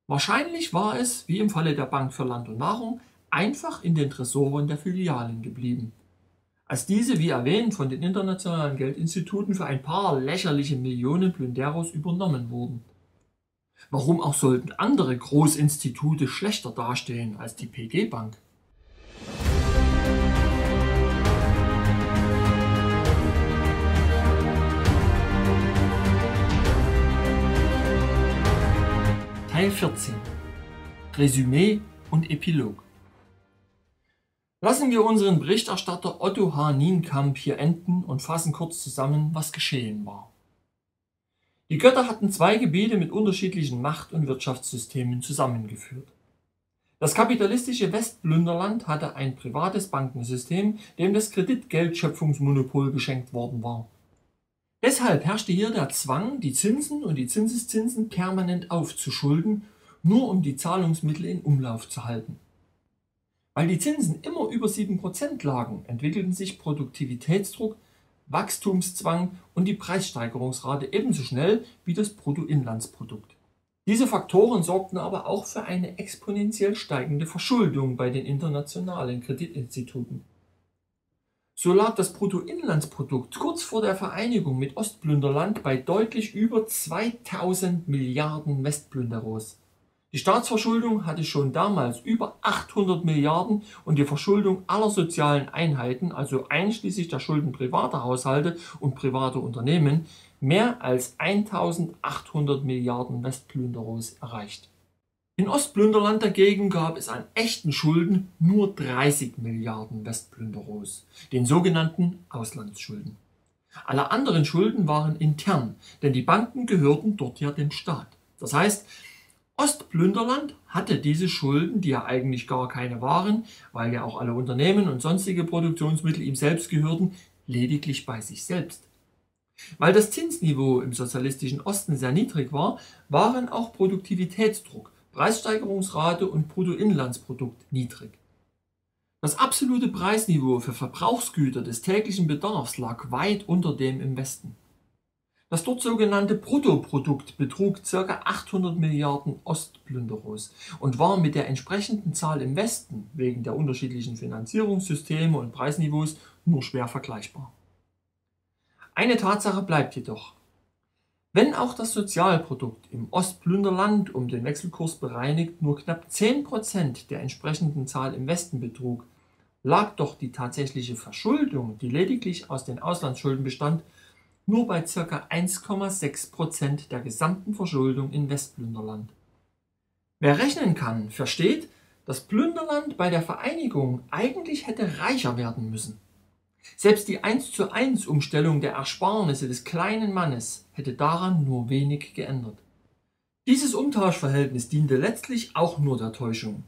Wahrscheinlich war es, wie im Falle der Bank für Land und Nahrung, einfach in den Tresoren der Filialen geblieben als diese, wie erwähnt, von den internationalen Geldinstituten für ein paar lächerliche Millionen Plünderos übernommen wurden. Warum auch sollten andere Großinstitute schlechter dastehen als die PG Bank? Teil 14 Resümee und Epilog Lassen wir unseren Berichterstatter Otto H. Nienkamp hier enden und fassen kurz zusammen, was geschehen war. Die Götter hatten zwei Gebiete mit unterschiedlichen Macht- und Wirtschaftssystemen zusammengeführt. Das kapitalistische Westplünderland hatte ein privates Bankensystem, dem das Kreditgeldschöpfungsmonopol geschenkt worden war. Deshalb herrschte hier der Zwang, die Zinsen und die Zinseszinsen permanent aufzuschulden, nur um die Zahlungsmittel in Umlauf zu halten. Weil die Zinsen immer über 7% lagen, entwickelten sich Produktivitätsdruck, Wachstumszwang und die Preissteigerungsrate ebenso schnell wie das Bruttoinlandsprodukt. Diese Faktoren sorgten aber auch für eine exponentiell steigende Verschuldung bei den internationalen Kreditinstituten. So lag das Bruttoinlandsprodukt kurz vor der Vereinigung mit Ostplünderland bei deutlich über 2000 Milliarden Westplünderos. Die Staatsverschuldung hatte schon damals über 800 Milliarden und die Verschuldung aller sozialen Einheiten, also einschließlich der Schulden privater Haushalte und privater Unternehmen, mehr als 1800 Milliarden Westplünderos erreicht. In Ostplünderland dagegen gab es an echten Schulden nur 30 Milliarden Westplünderos, den sogenannten Auslandsschulden. Alle anderen Schulden waren intern, denn die Banken gehörten dort ja dem Staat. Das heißt, Ostplünderland hatte diese Schulden, die ja eigentlich gar keine waren, weil ja auch alle Unternehmen und sonstige Produktionsmittel ihm selbst gehörten, lediglich bei sich selbst. Weil das Zinsniveau im sozialistischen Osten sehr niedrig war, waren auch Produktivitätsdruck, Preissteigerungsrate und Bruttoinlandsprodukt niedrig. Das absolute Preisniveau für Verbrauchsgüter des täglichen Bedarfs lag weit unter dem im Westen. Das dort sogenannte Bruttoprodukt betrug ca. 800 Milliarden Ostplünderos und war mit der entsprechenden Zahl im Westen wegen der unterschiedlichen Finanzierungssysteme und Preisniveaus nur schwer vergleichbar. Eine Tatsache bleibt jedoch. Wenn auch das Sozialprodukt im Ostplünderland um den Wechselkurs bereinigt nur knapp 10% der entsprechenden Zahl im Westen betrug, lag doch die tatsächliche Verschuldung, die lediglich aus den Auslandsschulden bestand, nur bei ca. 1,6 Prozent der gesamten Verschuldung in Westplünderland. Wer rechnen kann, versteht, dass Plünderland bei der Vereinigung eigentlich hätte reicher werden müssen. Selbst die 1 zu 1 Umstellung der Ersparnisse des kleinen Mannes hätte daran nur wenig geändert. Dieses Umtauschverhältnis diente letztlich auch nur der Täuschung.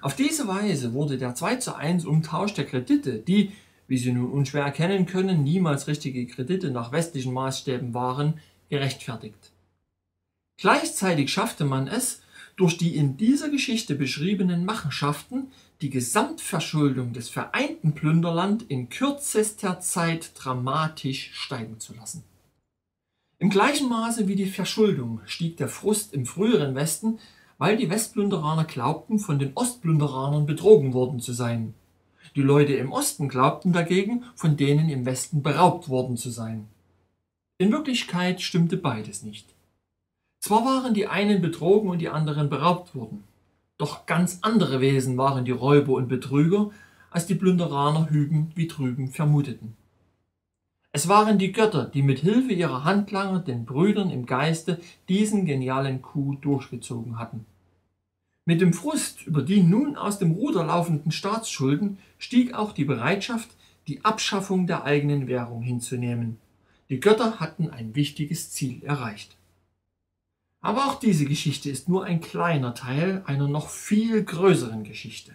Auf diese Weise wurde der 2 zu 1 Umtausch der Kredite, die wie Sie nun unschwer erkennen können, niemals richtige Kredite nach westlichen Maßstäben waren, gerechtfertigt. Gleichzeitig schaffte man es, durch die in dieser Geschichte beschriebenen Machenschaften die Gesamtverschuldung des vereinten Plünderland in kürzester Zeit dramatisch steigen zu lassen. Im gleichen Maße wie die Verschuldung stieg der Frust im früheren Westen, weil die Westplünderaner glaubten, von den Ostplünderanern betrogen worden zu sein. Die Leute im Osten glaubten dagegen, von denen im Westen beraubt worden zu sein. In Wirklichkeit stimmte beides nicht. Zwar waren die einen betrogen und die anderen beraubt worden, doch ganz andere Wesen waren die Räuber und Betrüger, als die Plünderaner hüben wie drüben vermuteten. Es waren die Götter, die mit Hilfe ihrer Handlanger den Brüdern im Geiste diesen genialen Coup durchgezogen hatten. Mit dem Frust über die nun aus dem Ruder laufenden Staatsschulden stieg auch die Bereitschaft, die Abschaffung der eigenen Währung hinzunehmen. Die Götter hatten ein wichtiges Ziel erreicht. Aber auch diese Geschichte ist nur ein kleiner Teil einer noch viel größeren Geschichte.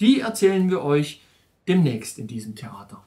Die erzählen wir euch demnächst in diesem Theater.